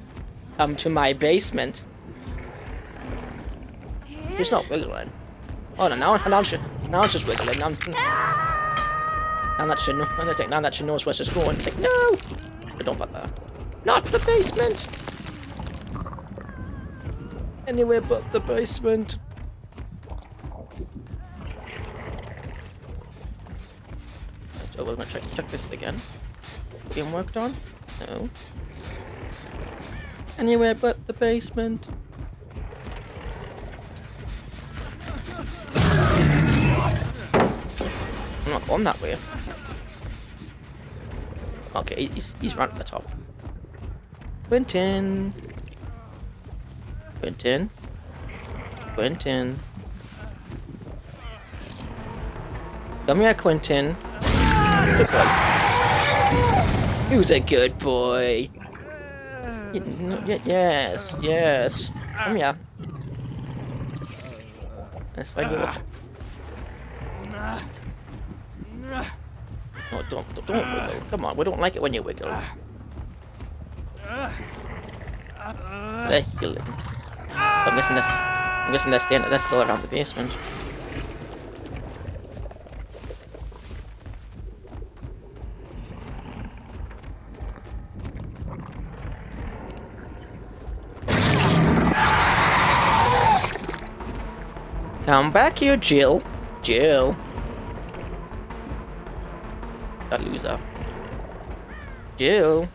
Come to my basement. He's not wiggling. Oh no, now, now, she, now just wiggling. Now, now that she, know, now that she knows where she's going. Like, no! But don't put that. Not the basement! Anywhere but the basement. So we're gonna check, check this again. Being worked on? No. Anywhere but the basement. I'm not going that way. Okay, he's, he's right at the top. Quentin. Quentin. Quentin. Come here, Quentin. Good boy. Who's a good boy? Yes, yes. Come here. Let's you. No, don't, don't, don't wiggle. Come on, we don't like it when you wiggle. They're healing. I'm guessing that's, I'm guessing that's, the, that's still around the basement. Come back here, Jill. Jill. That loser. Jill.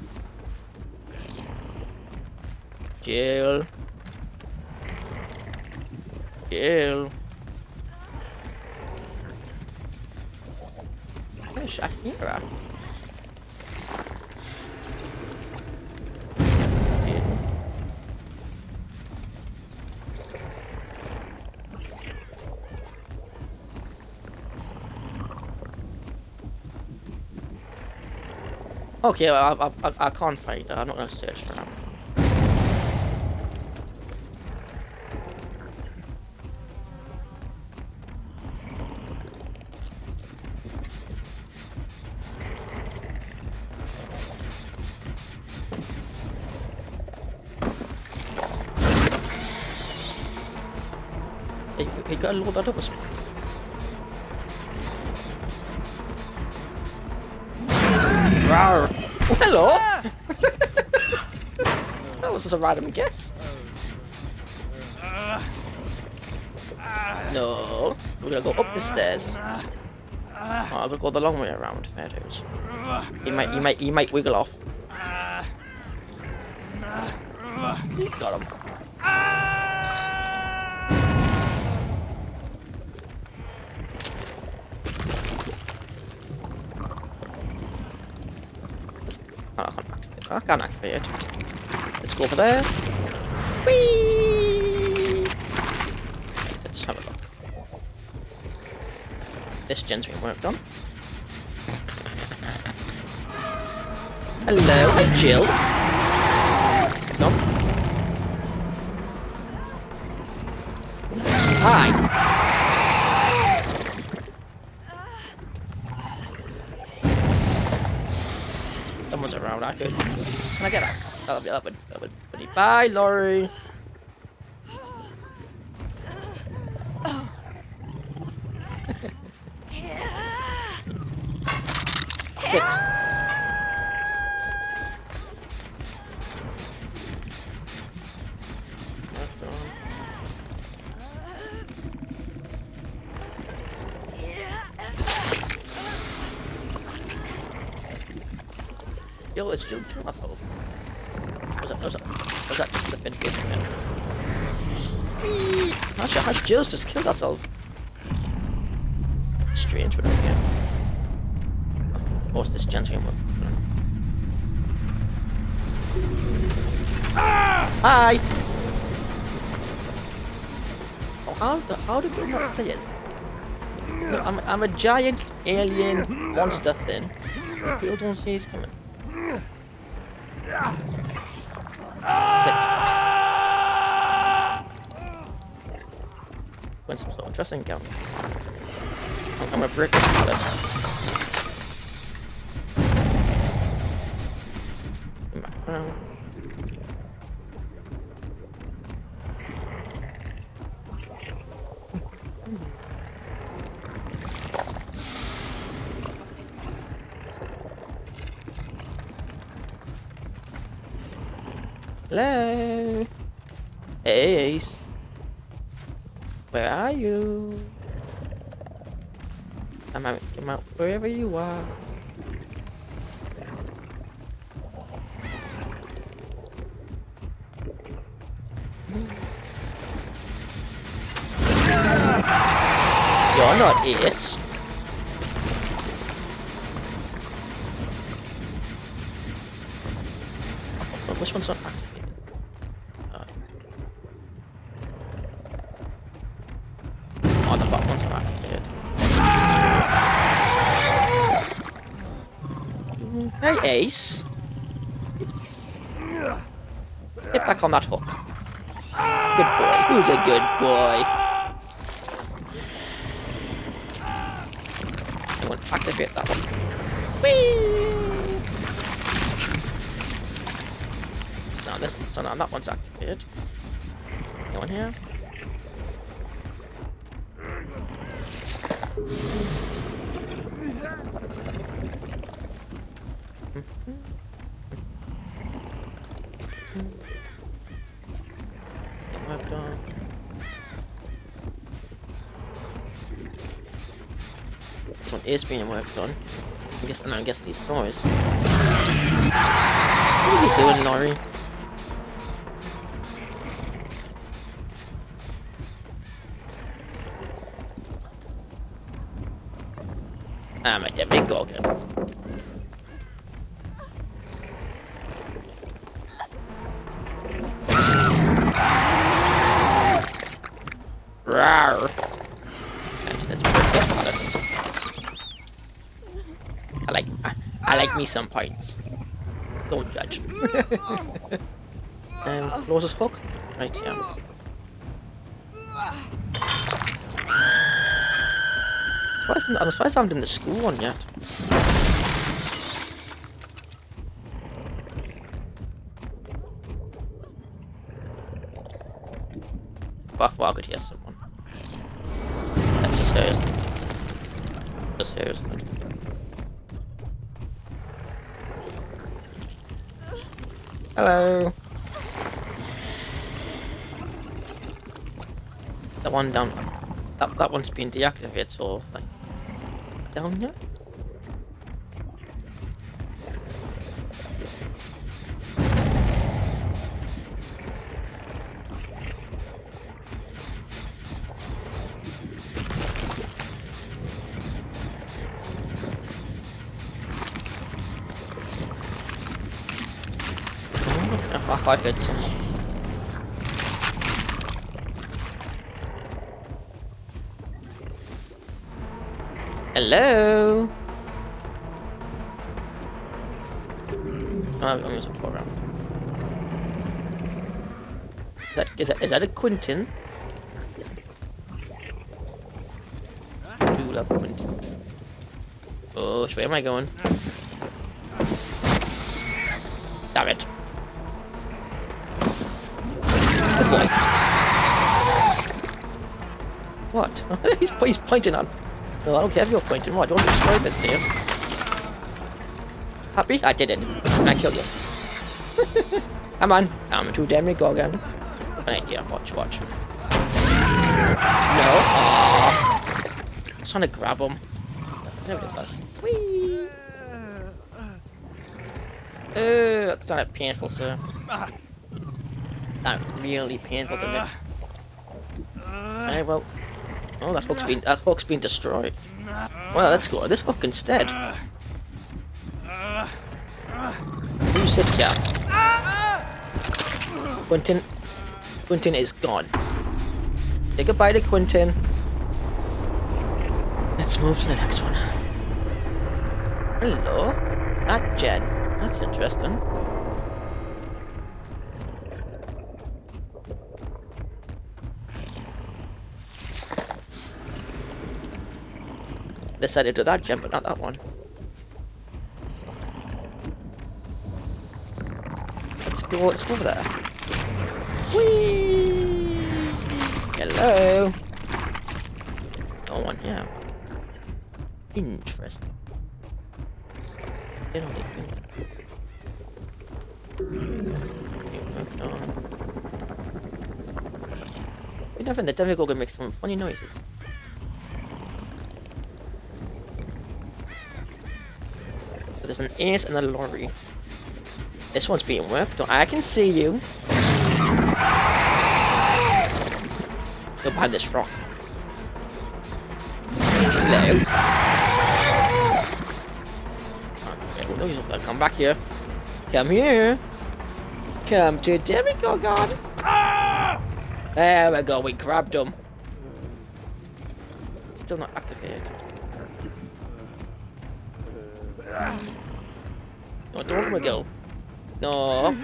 Jill. Jill. Where's Shakira? Jill. Okay, well, I, I, I, can't fight. I'm not gonna search for him. Hey, he got a load that up hello! Ah. that was just a random guess. No. We're gonna go up the stairs. Ah. Oh, I'm gonna go the long way around, fair dues. You might, you might, you might wiggle off. Ah. You got him. Activate. Let's go over there. Whee! Let's have a look. This gen's been worked on. Hello, hi Jill. Bye, Laurie. Strange, but okay. Of course, this gent's gonna work. Hi! Oh, how, the, how did you not say it? I'm, I'm a giant alien monster thing. People don't see it's coming. Win some sort of dressing gown. I'm, a brick Not Ace. Oh, which one's not activated? Oh, the bottom one's not activated. Hey, Ace. Get back on that hook. Good boy. Who's a good boy? Is being worked on. I guess, and I guess these stores. What are you doing, Laurie? Ah, I'm a David Gorgon. Rawr. Actually, that's pretty good about it. I like I, I like me some points. Don't judge. and closest hook? Right here. Isn't, I'm surprised I haven't done the school one yet. Buff, well, I could hear someone. That one's been deactivated, so like down here. I thought Hello. Oh, I'm gonna go around. Is that, is that, is that a Quentin? Do love Quentins. Oh, where am I going? Damn it. Oh boy. What? he's, he's pointing on. No, I don't care if you're pointing. What? Don't destroy this, dear. Happy? I did it. And I killed you. Come on. I'm too damn go again. An idea. Watch, watch. No. I was trying to grab him. Whee! Uh, that's not painful, sir. Not really painful to me. Alright, well. Oh, that hook's been that hook's been destroyed. Well, let's go this hook instead. Who sits here? Quentin. Quentin is gone. Say goodbye to Quentin. Let's move to the next one. Hello. That gen. That's interesting. Decided to that gen, but not that one. Let's go, let's go over there. Whee! Hello! No one here. Interesting. You know they You know, the devil go make some funny noises. An ace and a lorry. This one's being worked. I can see you. Go behind this rock. Hello. Okay, well, come back here. Come here. Come to Demigorgon. There we go. We grabbed him. Still not activated. No, don't wiggle. No.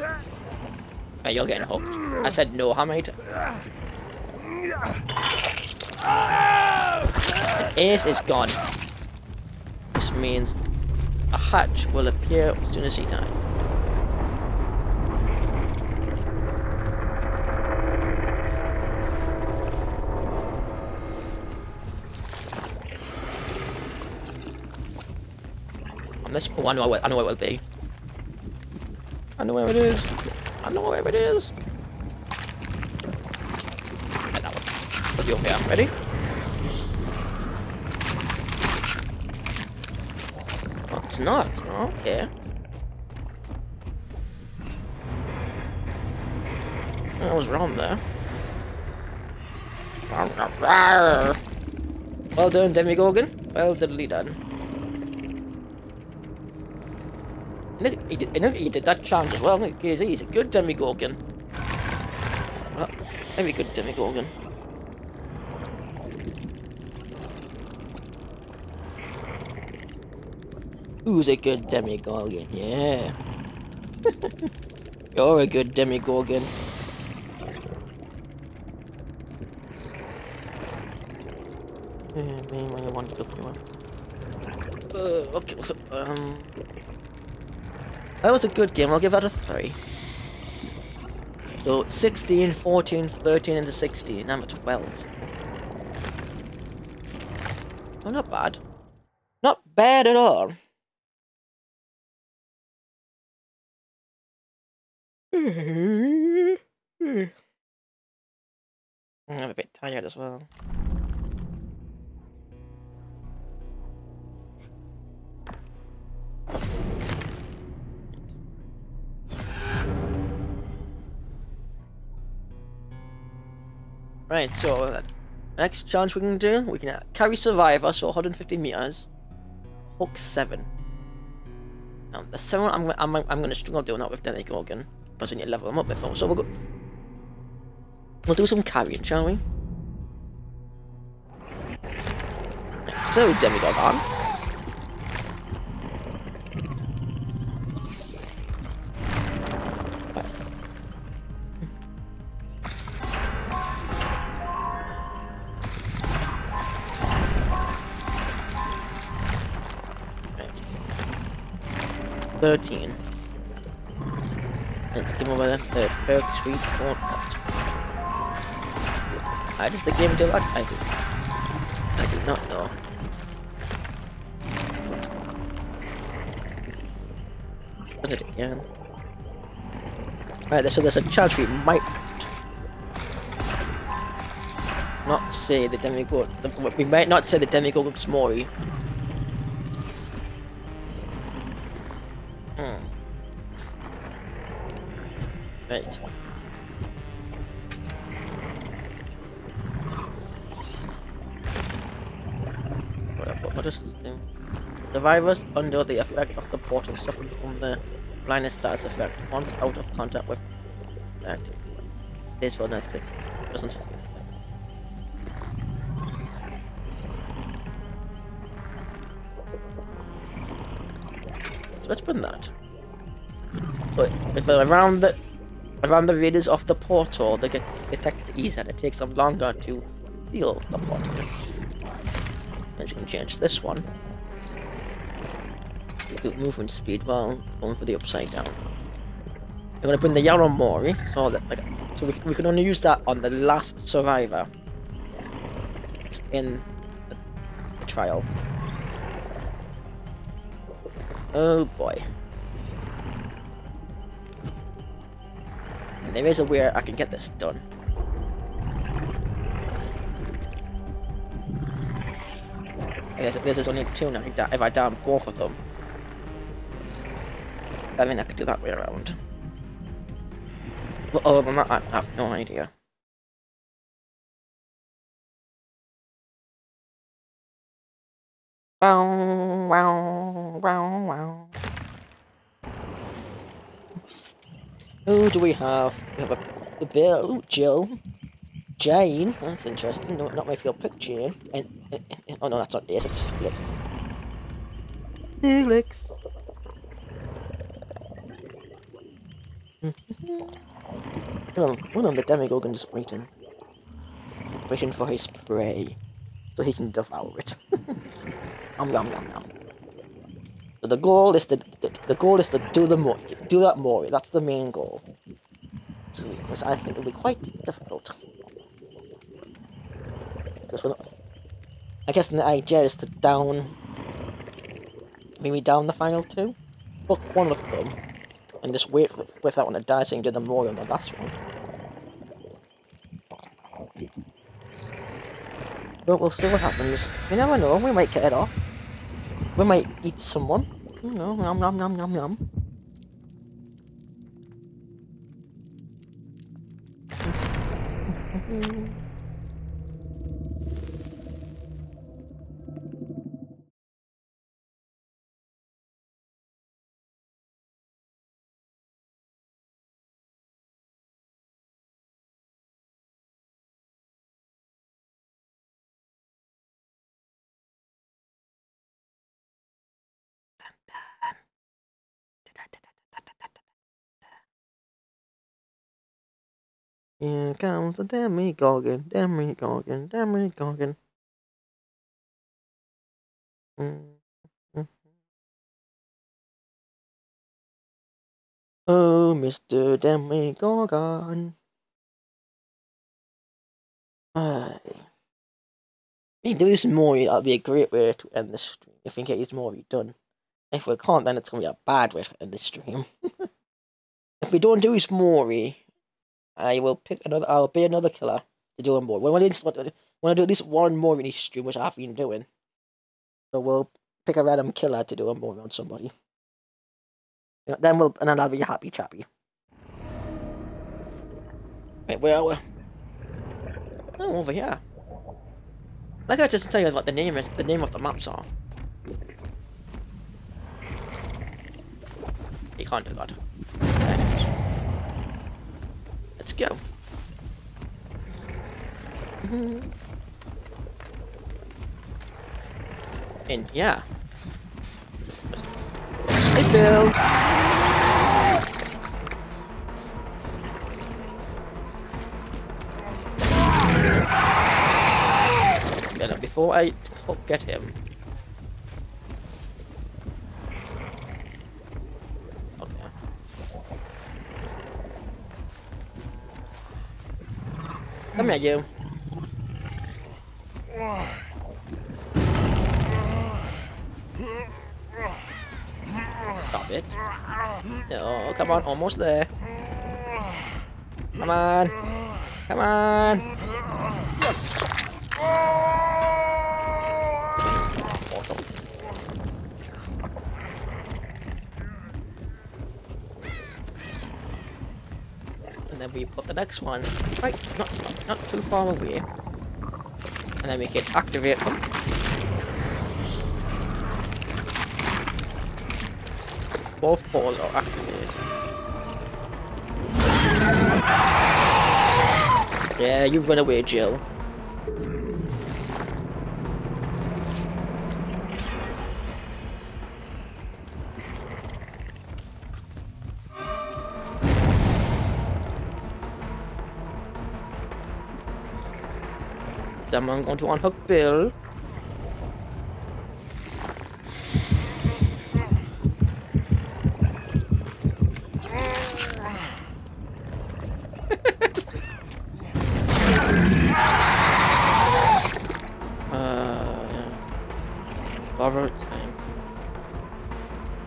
Hey, you're getting hooked. I said no, how many Ace is gone. This means a hatch will appear as soon as he dies. On this, oh, I know, I know it will be. I know where it is. I know where it is. You over here. Ready? Oh, it's not. Okay. I was wrong there. Well done, Demigorgon. Well diddly done. He did, he did that chant as well. He's, he's a good Demigorgon. Well, very good Demigorgon. Who's a good Demigorgon? Yeah. You're a good Demigorgon. Yeah, me, want to go Uh, okay, um... That was a good game. I'll give that a 3. So 16, 14, 13 into 16. I'm at 12. Oh, not bad. Not bad at all. I'm a bit tired as well. Right, so uh, next challenge we can do, we can uh, carry Survivor, so 150 meters, hook 7. Now the 7 I'm, I'm, I'm going to struggle doing that with Demigorgon, because we need to level him up before, so we'll go... We'll do some carrying, shall we? So, Demigorgon. 13. Let's give over another perk sweet corn pot. How does the game do that? I do. I do not know. Put it again. Right, so there's a chance we might not say the demigod. We might not say the demigod was Mori. Survivors under the effect of the portal suffered from the blindness status effect. Once out of contact with that, stays for the next six. Doesn't. So let's put that. But if around the around the radius of the portal they get detected easier, it takes them longer to heal the portal. And you can change this one. Movement speed while going for the upside down. I'm gonna bring the yellow Mori, eh? so that like so we, we can only use that on the last survivor in the, trial. Oh boy. And there is a way I can get this done. This is only two now. If I down both of them, I mean I could do that way around. But other than that, I have no idea. Wow, wow, wow, wow. Who do we have? We have a, a Bill, Jill, Jane. That's interesting. No, not my people pick Jane. And, and, and, oh no, that's not Ace. It's Felix. Felix. Of one of the Demogorgon just waiting, waiting for his prey, so he can devour it. Yum yum yum yum. So the goal is to the, the goal is to do the Mori do that Mori. That's the main goal. Which I think will be quite difficult. Because we're not, I guess the idea is to down maybe down the final two. Book one of them and just wait with, with that one to die so you can do the Mori on the last one. But we'll see what happens. You never know, we might get it off. We might eat someone. Know, nom nom nom nom nom. Here comes the Demogorgon, Demogorgon, Demogorgon. Mm -hmm. Oh, Mr. Demogorgon. Aye. If there is more, that'll be a great way to end the stream. If we get his Mori done. If we can't, then it's going to be a bad way to end the stream. if we don't do his Mori, I will pick another. I'll be another killer to do a Mori. When I when I do at least one Mori in each stream, which I've been doing, so we'll pick a random killer to do a Mori on somebody. then we'll and then I'll be happy chappy. Wait, where are we? Oh, over here. Like I just tell you what the name is, the name of the maps are. You can't do that. Go. Mm-hmm. And yeah. Hey Bill! before I get him. Okay. Come here, you. Stop it. Oh, come on, almost there. Come on. Come on. Yes. And then we put next one right, not, not, too far away. And then we can activate them. Both balls are activated. Yeah, you run away, Jill. I'm going to unhook Bill. uh.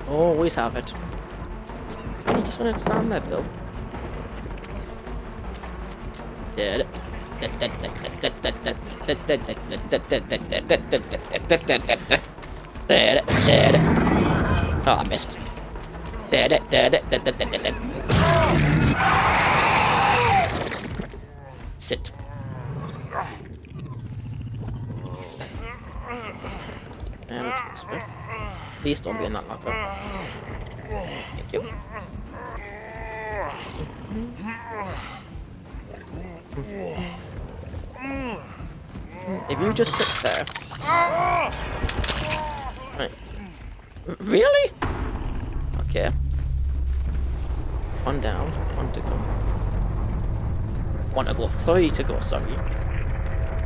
Always have it. You just want to stand there, Bill. If you just sit there. Right. Really? Okay. One down, one to go. One to go, three to go, sorry.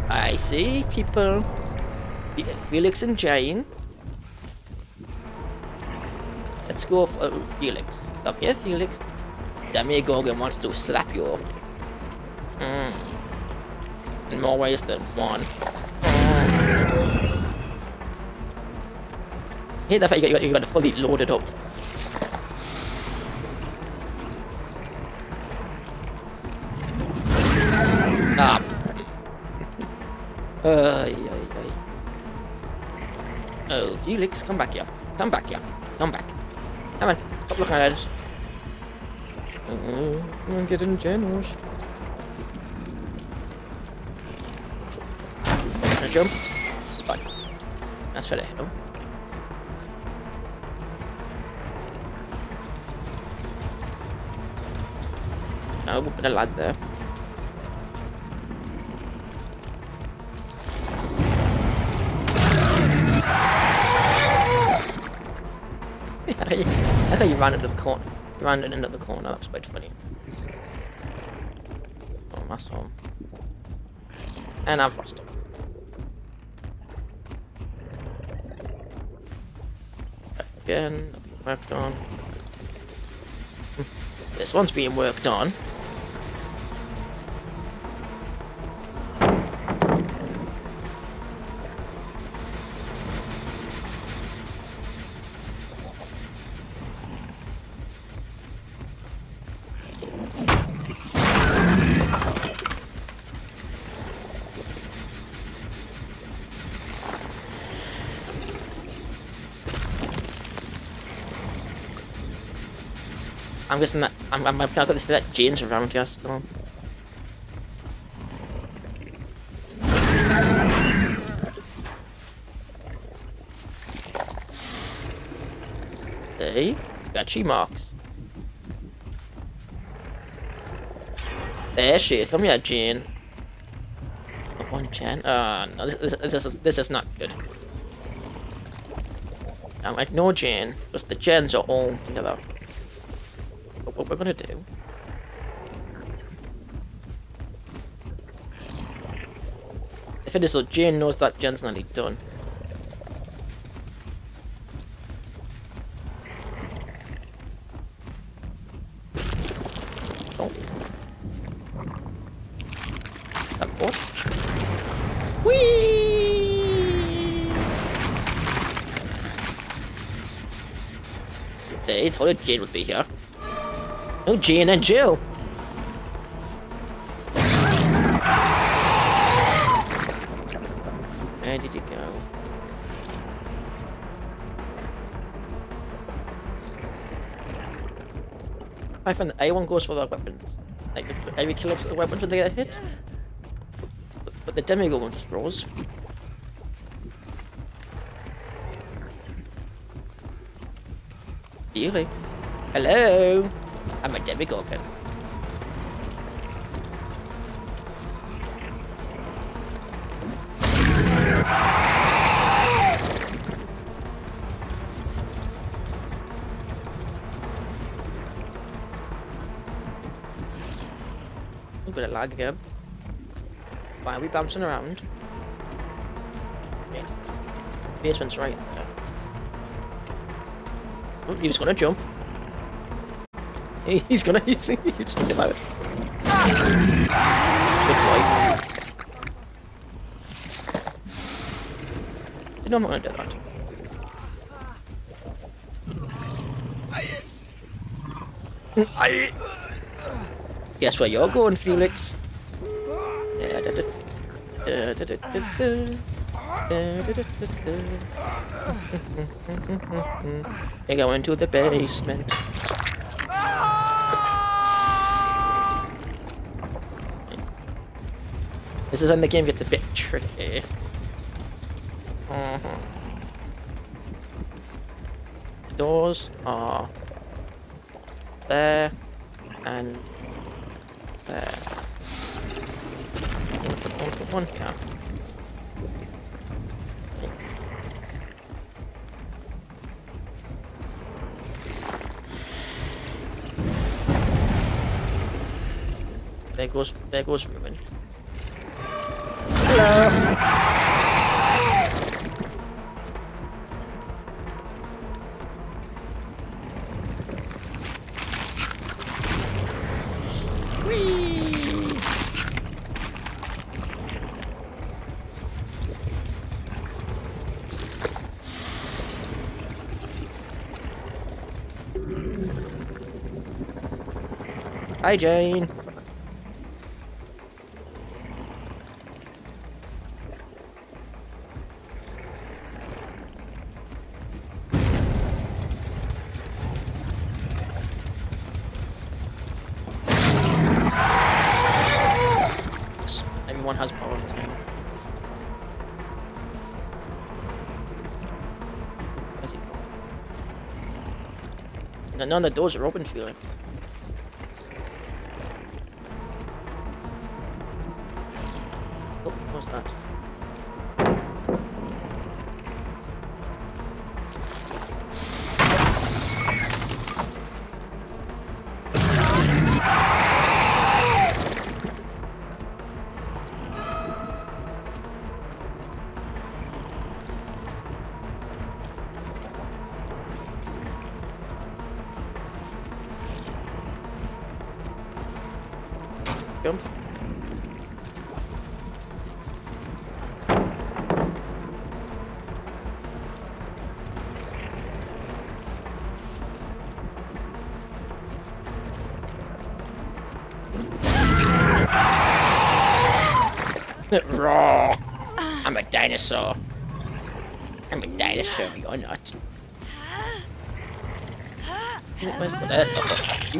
I see people. Felix and Jane. Let's go for uh, Felix. Come here, Felix. Demigorgon wants to slap you. Mm in more ways than one. Hate the fact you got, you got, you got fully loaded up. Ah. Oh, Felix, come back here. Come back here. Come back. Come on. Stop looking at us. Oh, I'm getting generous. Jump? Fine. That's where I hit him. Oh, a bit of lag there. I thought you ran into the corner. You ran into the corner, that's quite funny. Oh, my soul. And I've lost him. Again. Worked on. This one's being worked on. I'm guessing that I'm, I've got this that Jane's around here still. Hey, got she marks. There she is. Come here, Jane. One gen. Uh, no, this, this, this, is, this is not good. I'm like, no Jane, because the gens are all together. What we're gonna do... If it is so, Jane knows that gen's nearly done. Oh. That what? Whee! Told you Jane would be here. Oh, no, Jane and Jill. Where did you go? I find that everyone goes for their weapons. Like, every kill looks at the weapons when they get hit. But, the demigorgon just rolls. Really? Hello? I'm a demigorgon. A bit of lag again. Why are we bouncing around? Basement's right there. Oh, he was gonna jump. He- He's gonna, he's, you just think about it. Good boy. Not gonna do that. Guess where you're going, Felix? You're going to the basement. Is when the game gets a bit tricky. Mhm. Doors are there and there. One, one, one here. There goes, there goes Ruben. Whee! Hi, Jane. None of the doors are open, Felix.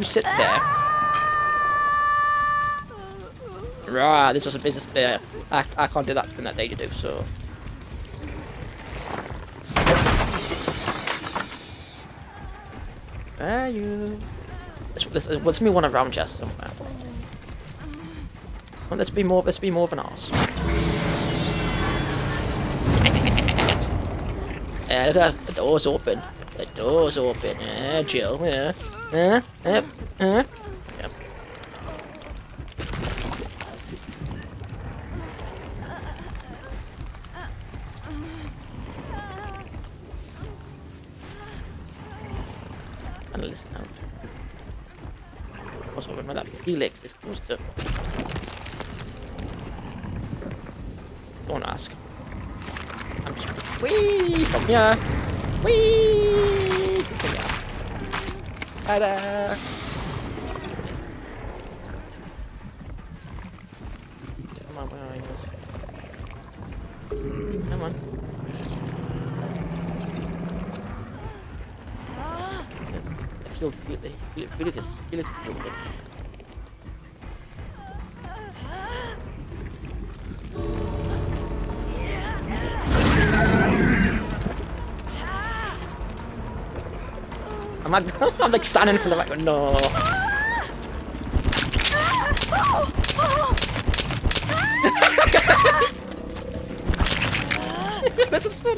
Sit there. Right, this is a business there. I, I can't do that thing that they do, so. Where are you? Let's, let's, let's me one around chest somewhere. Well, let's be more. Let's be more of an arse. Yeah, the door's open. The door's open. Yeah, Jill. Yeah. Yeah. Yep. And listen out. Also remember that Felix is close to. Don't ask. I'm just wee from here. Wee to here. Ta-da! On, where are? Come on. I feel, feel, feel, Felix, Felix is feel. I'm like, I'm like standing for the like, no.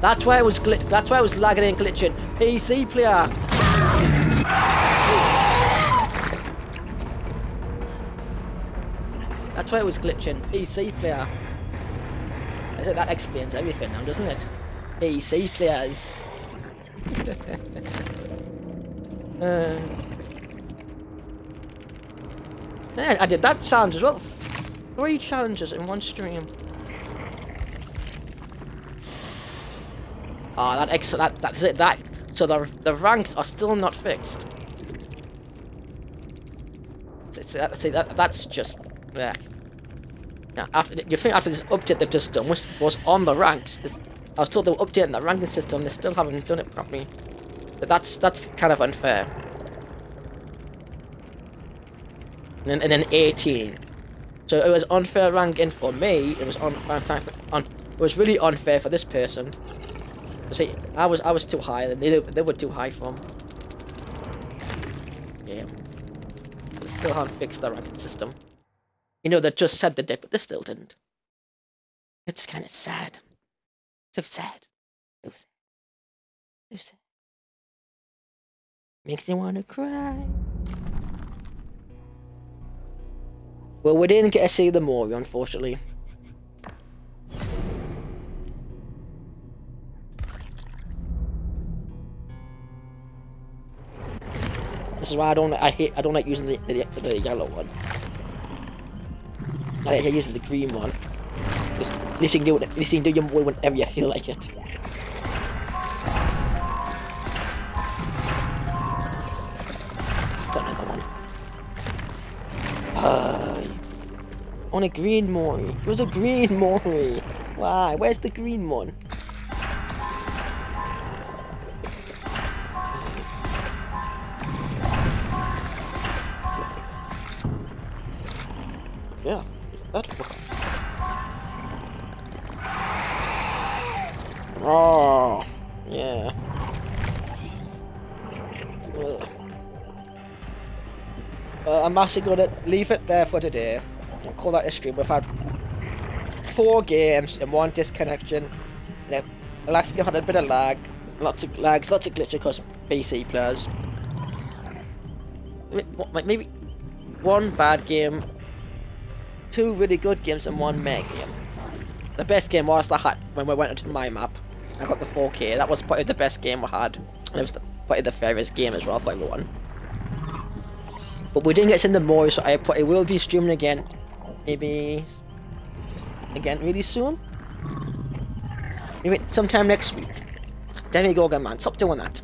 that's why it was glit. That's why it was lagging and glitching. PC player. That's why it was glitching. PC player. I said that explains everything now, doesn't it? PC players. uh, yeah, I did that challenge as well. Three challenges in one stream. Ah, that ex that that's it. That so the the ranks are still not fixed. See, that, see that that's just yeah. Now after you think after this update they've just done was was on the ranks. This, I was told they were updating the ranking system. They still haven't done it properly. But that's that's kind of unfair. And then, and then 18. So it was unfair ranking for me. It was unfair. Un, it was really unfair for this person. See, I was I was too high, they they were too high for him. Yeah. They still haven't fixed the ranking system. You know, they just said they did, but they still didn't. It's kind of sad. So sad. So sad. So sad. Makes me want to cry. Well, we didn't get to see the movie, unfortunately. This is why I don't. I hate. I don't like using the the, the yellow one. I like using the green one. Least you can do. At you can do your whenever you feel like it. I've got another one. Uh, on a green Mori. It was a green Mori. Why? Where's the green one? Actually gonna leave it there for today. I'll call that a stream. We've had four games and one disconnection. Game had a bit of lag, lots of lags, lots of glitches because PC players. Maybe one bad game, two really good games, and one meh game. The best game was the hut when we went into my map. I got the 4K. That was probably the best game we had. And it was the, probably the fairest game as well for everyone. But we didn't get to the Mori, so I probably will be streaming again. Maybe again really soon. Maybe sometime next week. Demigorgon man, stop doing that.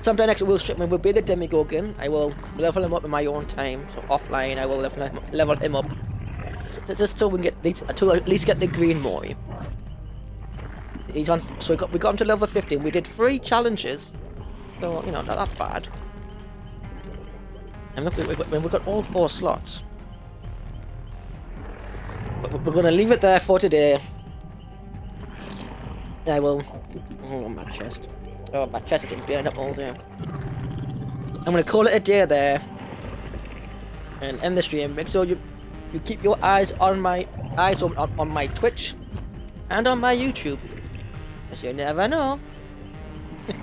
Sometime next week we'll stream we'll be the Demigorgon. I will level him up in my own time. So offline I will level him, level him up. Just so we get at least get the green Mori. He's on so we got we got him to level 15. We did three challenges. So you know not that bad. And look, we've got, we got all four slots. But we're going to leave it there for today. I will... Oh, my chest. Oh, my chest has been burned up all day. I'm going to call it a day there. And end the stream. Make sure you you keep your eyes on my eyes on, on, on my Twitch and on my YouTube. Because you never know.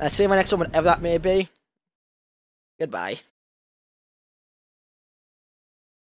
I'll see you in my next one, whatever that may be. Goodbye.